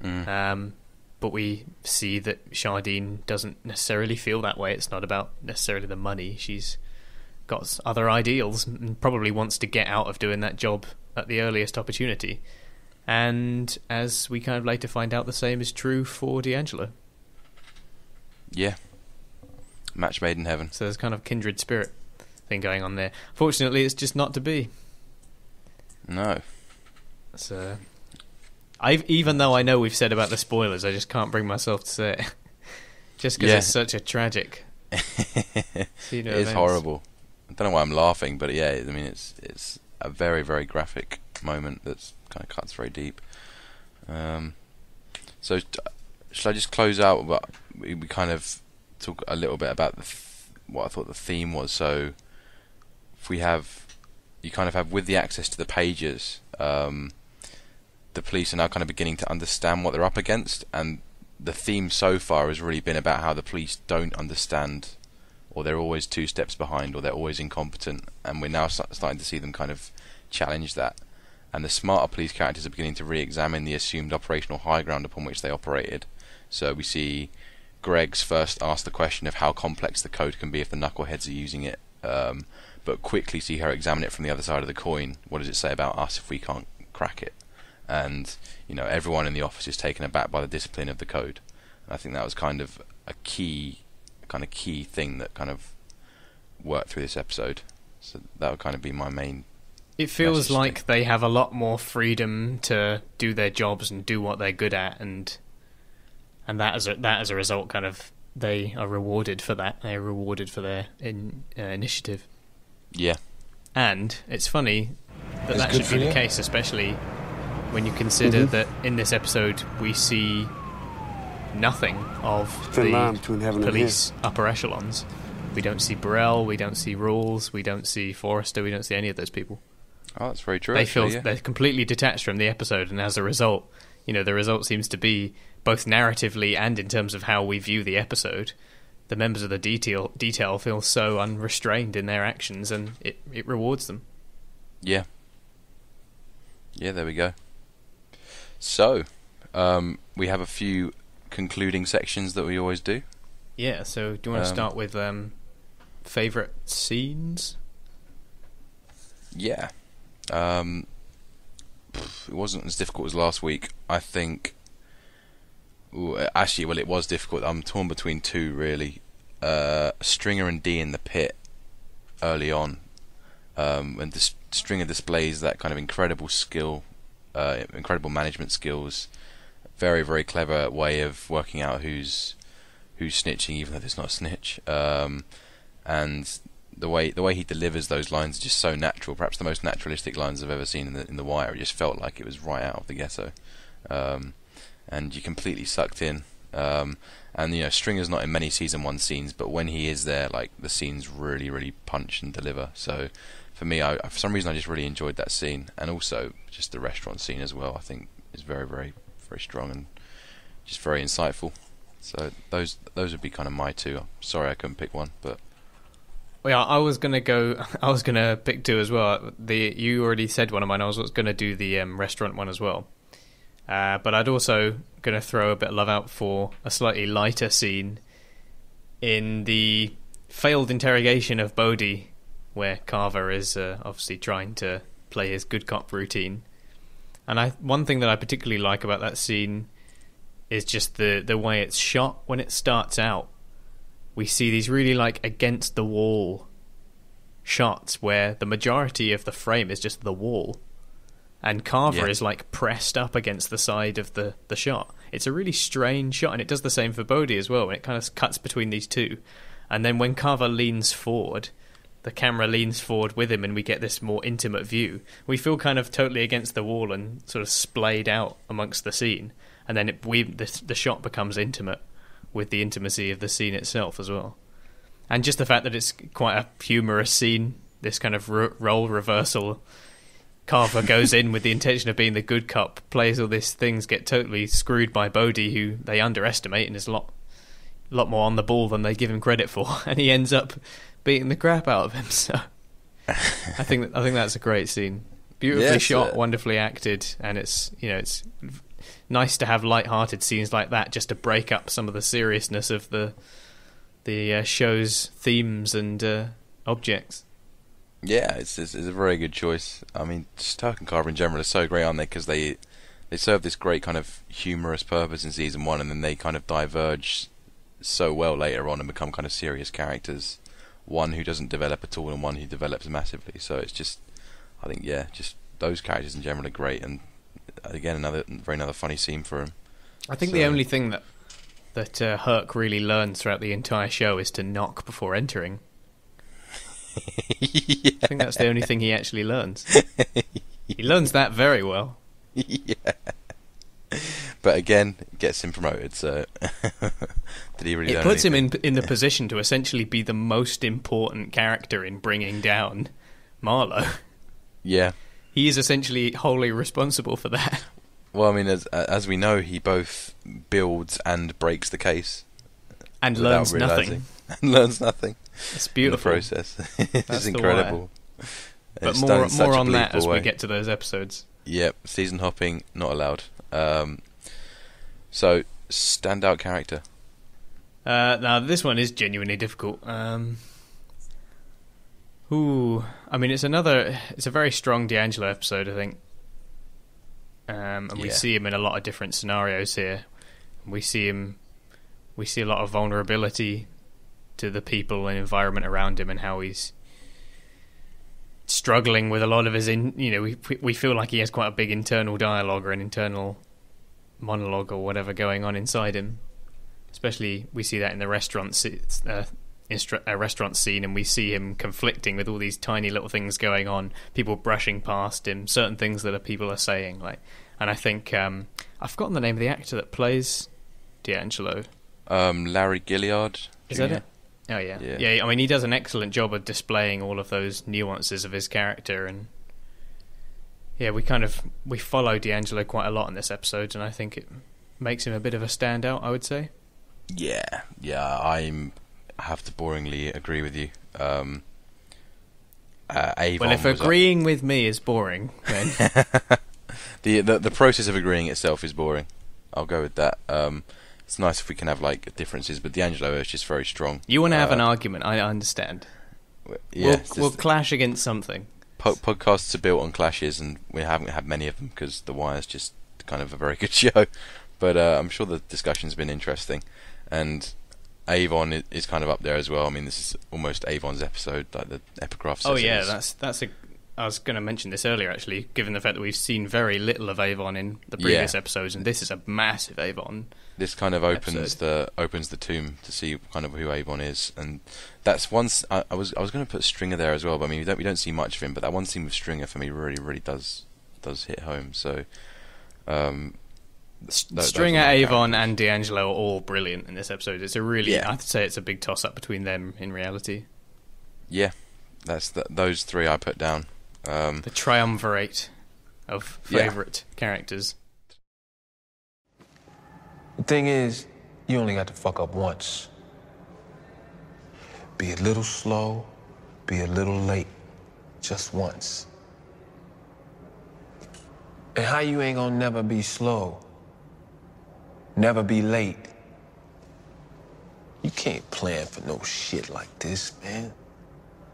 Mm. Um, but we see that Shardene doesn't necessarily feel that way. It's not about necessarily the money. She's got other ideals and probably wants to get out of doing that job at the earliest opportunity. And as we kind of later find out, the same is true for D'Angelo. Yeah. Match made in heaven. So there's kind of kindred spirit thing going on there. Fortunately, it's just not to be. No. So, I've even though I know we've said about the spoilers, I just can't bring myself to say it. [LAUGHS] just because Yeah. it's such a tragic. it [LAUGHS] scene of is events. horrible. I don't know why I'm laughing, but yeah, I mean, it's it's a very very graphic moment that's kind of cuts very deep. Um, so, t- shall I just close out? But we, we kind of talk a little bit about the th- what I thought the theme was. So, if we have, you kind of have with the access to the pages, um, the police are now kind of beginning to understand what they're up against, and the theme so far has really been about how the police don't understand or they're always two steps behind, or they're always incompetent, and we're now starting to see them kind of challenge that. And the smarter police characters are beginning to re-examine the assumed operational high ground upon which they operated. So we see Greggs first ask the question of how complex the code can be if the knuckleheads are using it, um, but quickly see her examine it from the other side of the coin. What does it say about us if we can't crack it? And you know, everyone in the office is taken aback by the discipline of the code. And I think that was kind of a key kind of key thing that kind of worked through this episode. So that would kind of be my main. It feels message like thing. they have a lot more freedom to do their jobs and do what they're good at, and and that as a, that as a result, kind of they are rewarded for that. They are rewarded for their in, uh, initiative. Yeah, And it's funny that It's that should for be the case, especially when you consider Mhm. that in this episode we see nothing of Thin the heaven police upper echelons. We don't see Burrell, we don't see Rawls, we don't see Forrester, we don't see any of those people. oh, that's very true. they actually, feel yeah. they're completely detached from the episode, and as a result, you know, the result seems to be both narratively and in terms of how we view the episode the members of the detail detail feel so unrestrained in their actions, and it it rewards them. Yeah. Yeah, there we go. So, um, we have a few concluding sections that we always do. Yeah. So, do you want to Um, start with um, favorite scenes? Yeah. Um, it wasn't as difficult as last week. I think. Ooh, actually, well, it was difficult. I'm torn between two, really. Uh, Stringer and D in the pit early on. Um, when this Stringer displays that kind of incredible skill, uh, incredible management skills, very, very clever way of working out who's who's snitching, even though there's not a snitch. Um, and the way the way he delivers those lines is just so natural. Perhaps the most naturalistic lines I've ever seen in the in the Wire. It just felt like it was right out of the ghetto, um, and you completely sucked in. Um, and you know, Stringer's not in many season one scenes, but when he is there, like the scenes really, really punch and deliver. So for me, I for some reason I just really enjoyed that scene, and also just the restaurant scene as well. I think is very, very, very strong and just very insightful. So those those would be kind of my two. Sorry I couldn't pick one, but Well, yeah, I was gonna go. [LAUGHS] I was gonna pick two as well. The you already said one of mine. I was gonna do the um, restaurant one as well. Uh, but I'd also gonna throw a bit of love out for a slightly lighter scene in the failed interrogation of Bodie, where Carver is uh, obviously trying to play his good cop routine. And I one thing that I particularly like about that scene is just the the way it's shot when it starts out we see these really like against the wall shots where the majority of the frame is just the wall and Carver Yeah. is like pressed up against the side of the, the shot. It's a really strange shot, and it does the same for Bodie as well. When it kind of cuts between these two, and then when Carver leans forward, the camera leans forward with him, and we get this more intimate view. We feel kind of totally against the wall and sort of splayed out amongst the scene, and then it, we the, the shot becomes intimate with the intimacy of the scene itself as well. And just the fact that it's quite a humorous scene, this kind of ro- role reversal. Carver goes in with the intention of being the good cop, plays all these things, get totally screwed by Bodie, who they underestimate and is a lot, lot more on the ball than they give him credit for, [LAUGHS] and he ends up beating the crap out of him. [LAUGHS] So, I think I think that's a great scene, beautifully Yes, shot, uh, wonderfully acted, and it's you know it's nice to have light-hearted scenes like that just to break up some of the seriousness of the the uh, show's themes and uh, objects. Yeah, it's, it's it's a very good choice. I mean, Stark and Carver in general are so great, aren't they? Because they they serve this great kind of humorous purpose in season one, and then they kind of diverge so well later on and become kind of serious characters. One who doesn't develop at all, and one who develops massively. So it's just, I think, yeah, just those characters in general are great, and again, another very another funny scene for him. I think the only thing that that uh, Herc really learns throughout the entire show is to knock before entering. yeah, [LAUGHS] I think that's the only thing he actually learns. [LAUGHS] He learns that very well. [LAUGHS] yeah. But again, it gets him promoted. So [LAUGHS] did he really? It puts him in in the [LAUGHS] position to essentially be the most important character in bringing down Marlo. Yeah. He is essentially wholly responsible for that. Well, I mean, as as we know, he both builds and breaks the case And learns nothing. [LAUGHS] and learns nothing It's beautiful. process. it's incredible. But It's more done in such more on that as we get to those episodes. Yep, season hopping not allowed. Um, so standout character. Uh, now this one is genuinely difficult. Um, ooh, I mean it's another. It's a very strong D'Angelo episode, I think. Um, and we Yeah. see him in a lot of different scenarios here. We see him. We see a lot of vulnerability to the people and environment around him, and how he's struggling with a lot of his. In, you know, we we feel like he has quite a big internal dialogue or an internal monologue or whatever going on inside him especially we see that in the restaurant se- uh, instru- uh, restaurant scene and we see him conflicting with all these tiny little things going on people brushing past him certain things that people are saying like and i think um, i've forgotten the name of the actor that plays d'angelo Um, Larry Gilliard. is that Jr.? it oh yeah. Yeah. yeah i mean he does an excellent job of displaying all of those nuances of his character and yeah we kind of we follow d'angelo quite a lot in this episode and i think it makes him a bit of a standout i would say Yeah, yeah. I'm I have to boringly agree with you. Um, uh, well, if was up- agreeing with me is boring, then [LAUGHS] the, the the process of agreeing itself is boring. I'll go with that. Um, it's nice if we can have like differences, but D'Angelo is just very strong. you want to have Uh, an argument. I understand. Yeah, we'll, we'll clash against something. Po- podcasts are built on clashes, and we haven't had many of them because The Wire's just kind of a very [LAUGHS] good show. But uh, I'm sure the discussion's been interesting, and Avon is kind of up there as well. I mean, this is almost Avon's episode, like the epigraph. Oh yeah, that's that's a. I was going to mention this earlier, actually, given the fact that we've seen very little of Avon in the previous Yeah. episodes, and this is a massive Avon. This kind of opens episode. the opens the tomb to see kind of who Avon is, and that's once I, I was I was going to put Stringer there as well, but I mean we don't we don't see much of him, but that one scene with Stringer for me really really does does hit home. So, um, are Stringer, Avon, and D'Angelo are all brilliant in this episode. It's a really, Yeah. I'd say it's a big toss up between them in reality. yeah, that's the, those three I put down. Um, The triumvirate of Yeah. favourite characters. The thing is, you only got to fuck up once. Be a little slow, be a little late, just once. And how you ain't gonna never be slow, never be late? You can't plan for no shit like this, man.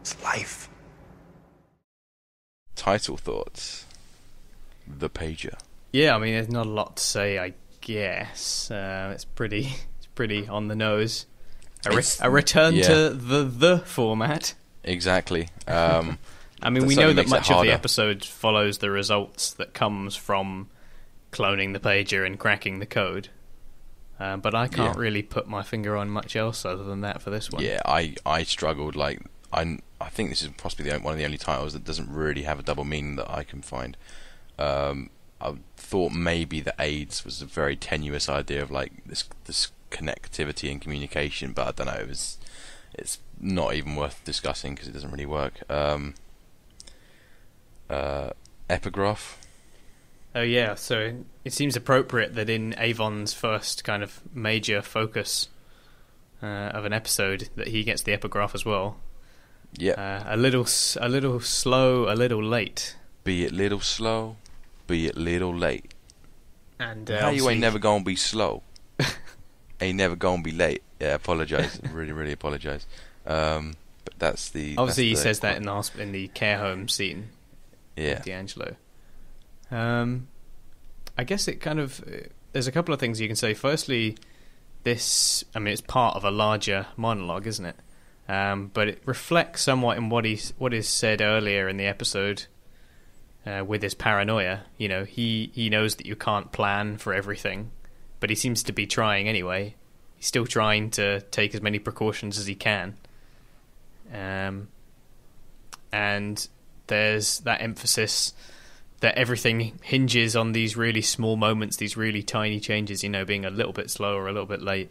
It's life. title thoughts. The pager. Yeah, I mean, there's not a lot to say, I guess. Uh, it's pretty, [LAUGHS] it's pretty on the nose. A, re- a return yeah. to the the format. Exactly. Um, [LAUGHS] I mean, we know that much of the episode follows the results that comes from cloning the pager and cracking the code. Uh, but I can't Yeah. really put my finger on much else other than that for this one. Yeah, I I struggled. Like I I think this is possibly the, one of the only titles that doesn't really have a double meaning that I can find. Um, I thought maybe the AIDS was a very tenuous idea of like this this connectivity and communication, but I don't know. It was it's not even worth discussing because it doesn't really work. Um, uh, epigraph. Oh yeah, so it seems appropriate that in Avon's first kind of major focus uh, of an episode that he gets the epigraph as well. Yeah, Uh, a little, a little slow, a little late, be it little slow, be a little late. and uh, How you ain't never gonna be slow? [LAUGHS] ain't never gonna be late. Yeah, apologise. [LAUGHS] really, really apologise. Um, but that's the. Obviously, he the says that in the hosp- in the care home scene. Yeah. with D'Angelo. Um, I guess it kind of there's a couple of things you can say. Firstly, this I mean it's part of a larger monologue, isn't it? Um, but it reflects somewhat in what he's what is said earlier in the episode uh, with his paranoia. You know, he he knows that you can't plan for everything, but he seems to be trying anyway. He's still trying to take as many precautions as he can. Um, and there's that emphasis that everything hinges on these really small moments, these really tiny changes, you know, being a little bit slow or a little bit late.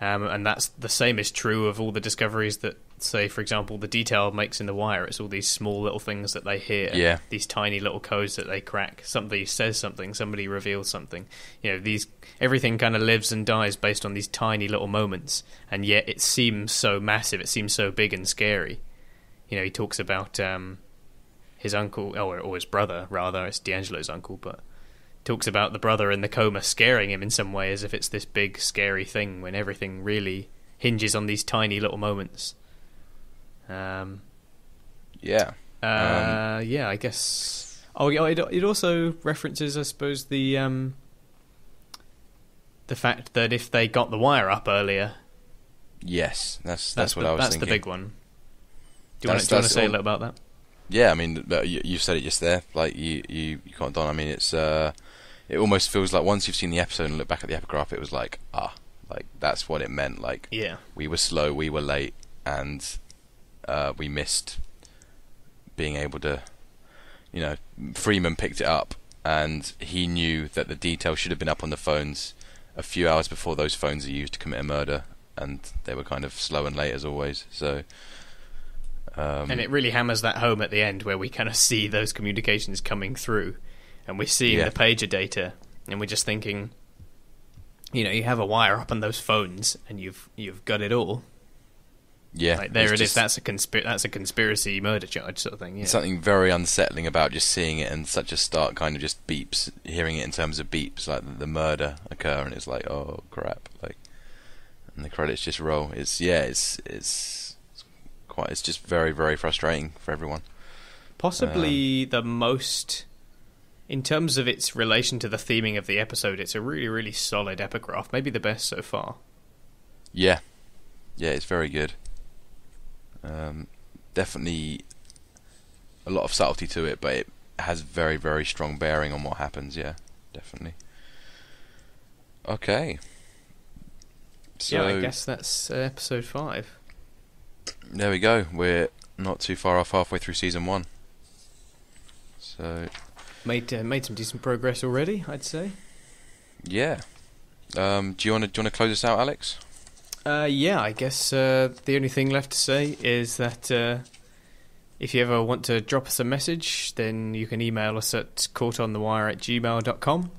Um, and that's the same is true of all the discoveries that, say, for example, the detail makes in The Wire. It's all these small little things that they hear, Yeah. these tiny little codes that they crack. Somebody says something, somebody reveals something. You know, these everything kind of lives and dies based on these tiny little moments, and yet it seems so massive. It seems so big and scary. You know, he talks about um, his uncle, or, or his brother, rather. It's D'Angelo's uncle, but talks about the brother in the coma scaring him in some way as if it's this big, scary thing when everything really hinges on these tiny little moments. Um, Yeah. uh, yeah, I guess. Oh, yeah, it, it also references, I suppose, the um, the fact that if they got the wire up earlier, Yes. That's that's, that's, what the, I was that's thinking. the big one. Do you want to, do you want to that's say a all- little about that? Yeah, I mean, you, you said it just there. Like you, you, you can't done. I mean, it's uh, it almost feels like once you've seen the episode and look back at the epigraph, it was like ah, like that's what it meant. Like Yeah. we were slow, we were late, and uh, we missed being able to, you know, Freamon picked it up and he knew that the details should have been up on the phones a few hours before those phones are used to commit a murder, and they were kind of slow and late as always. So. Um, and it really hammers that home at the end where we kind of see those communications coming through and we're seeing Yeah. the pager data and we're just thinking you know you have a wire up on those phones and you've you've got it all Yeah, Like there it is. just- That's a conspir- That's a conspiracy murder charge sort of thing. Yeah. something very unsettling about just seeing it and such a stark kind of just beeps, hearing it in terms of beeps, like the, the murder occur, and it's like, oh crap, like, and the credits just roll. It's yeah, it's it's, it's quite, it's just very very frustrating for everyone. Possibly Um, the most, in terms of its relation to the theming of the episode, it's a really, really solid epigraph. Maybe the best so far. Yeah, yeah, it's very good. Um, definitely a lot of subtlety to it, but it has very very strong bearing on what happens. Yeah, definitely. Okay. So yeah, I guess that's uh, episode five. there we go. We're not too far off halfway through season one. So Made uh, made some decent progress already, I'd say. yeah. Um, do you want to do you want to close us out, Alex? Uh, yeah, I guess uh, the only thing left to say is that uh, if you ever want to drop us a message, then you can email us at caughtonthewire at gmail.com.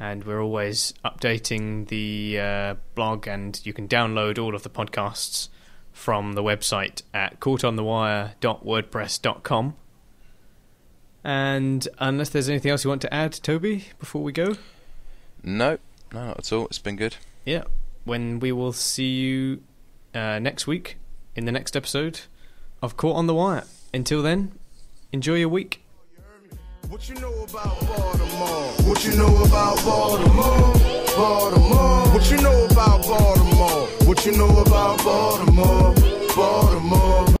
And we're always updating the uh, blog, and you can download all of the podcasts from the website at caughtonthewire.wordpress.com. And unless there's anything else you want to add, Toby, before we go? No, no, not at all. It's been good. Yeah, when we will see you uh, next week in the next episode of Caught on the Wire. Until then, enjoy your week. What you know about Baltimore? What you know about Baltimore? Baltimore. What you know about Baltimore? What you know about Baltimore? Baltimore.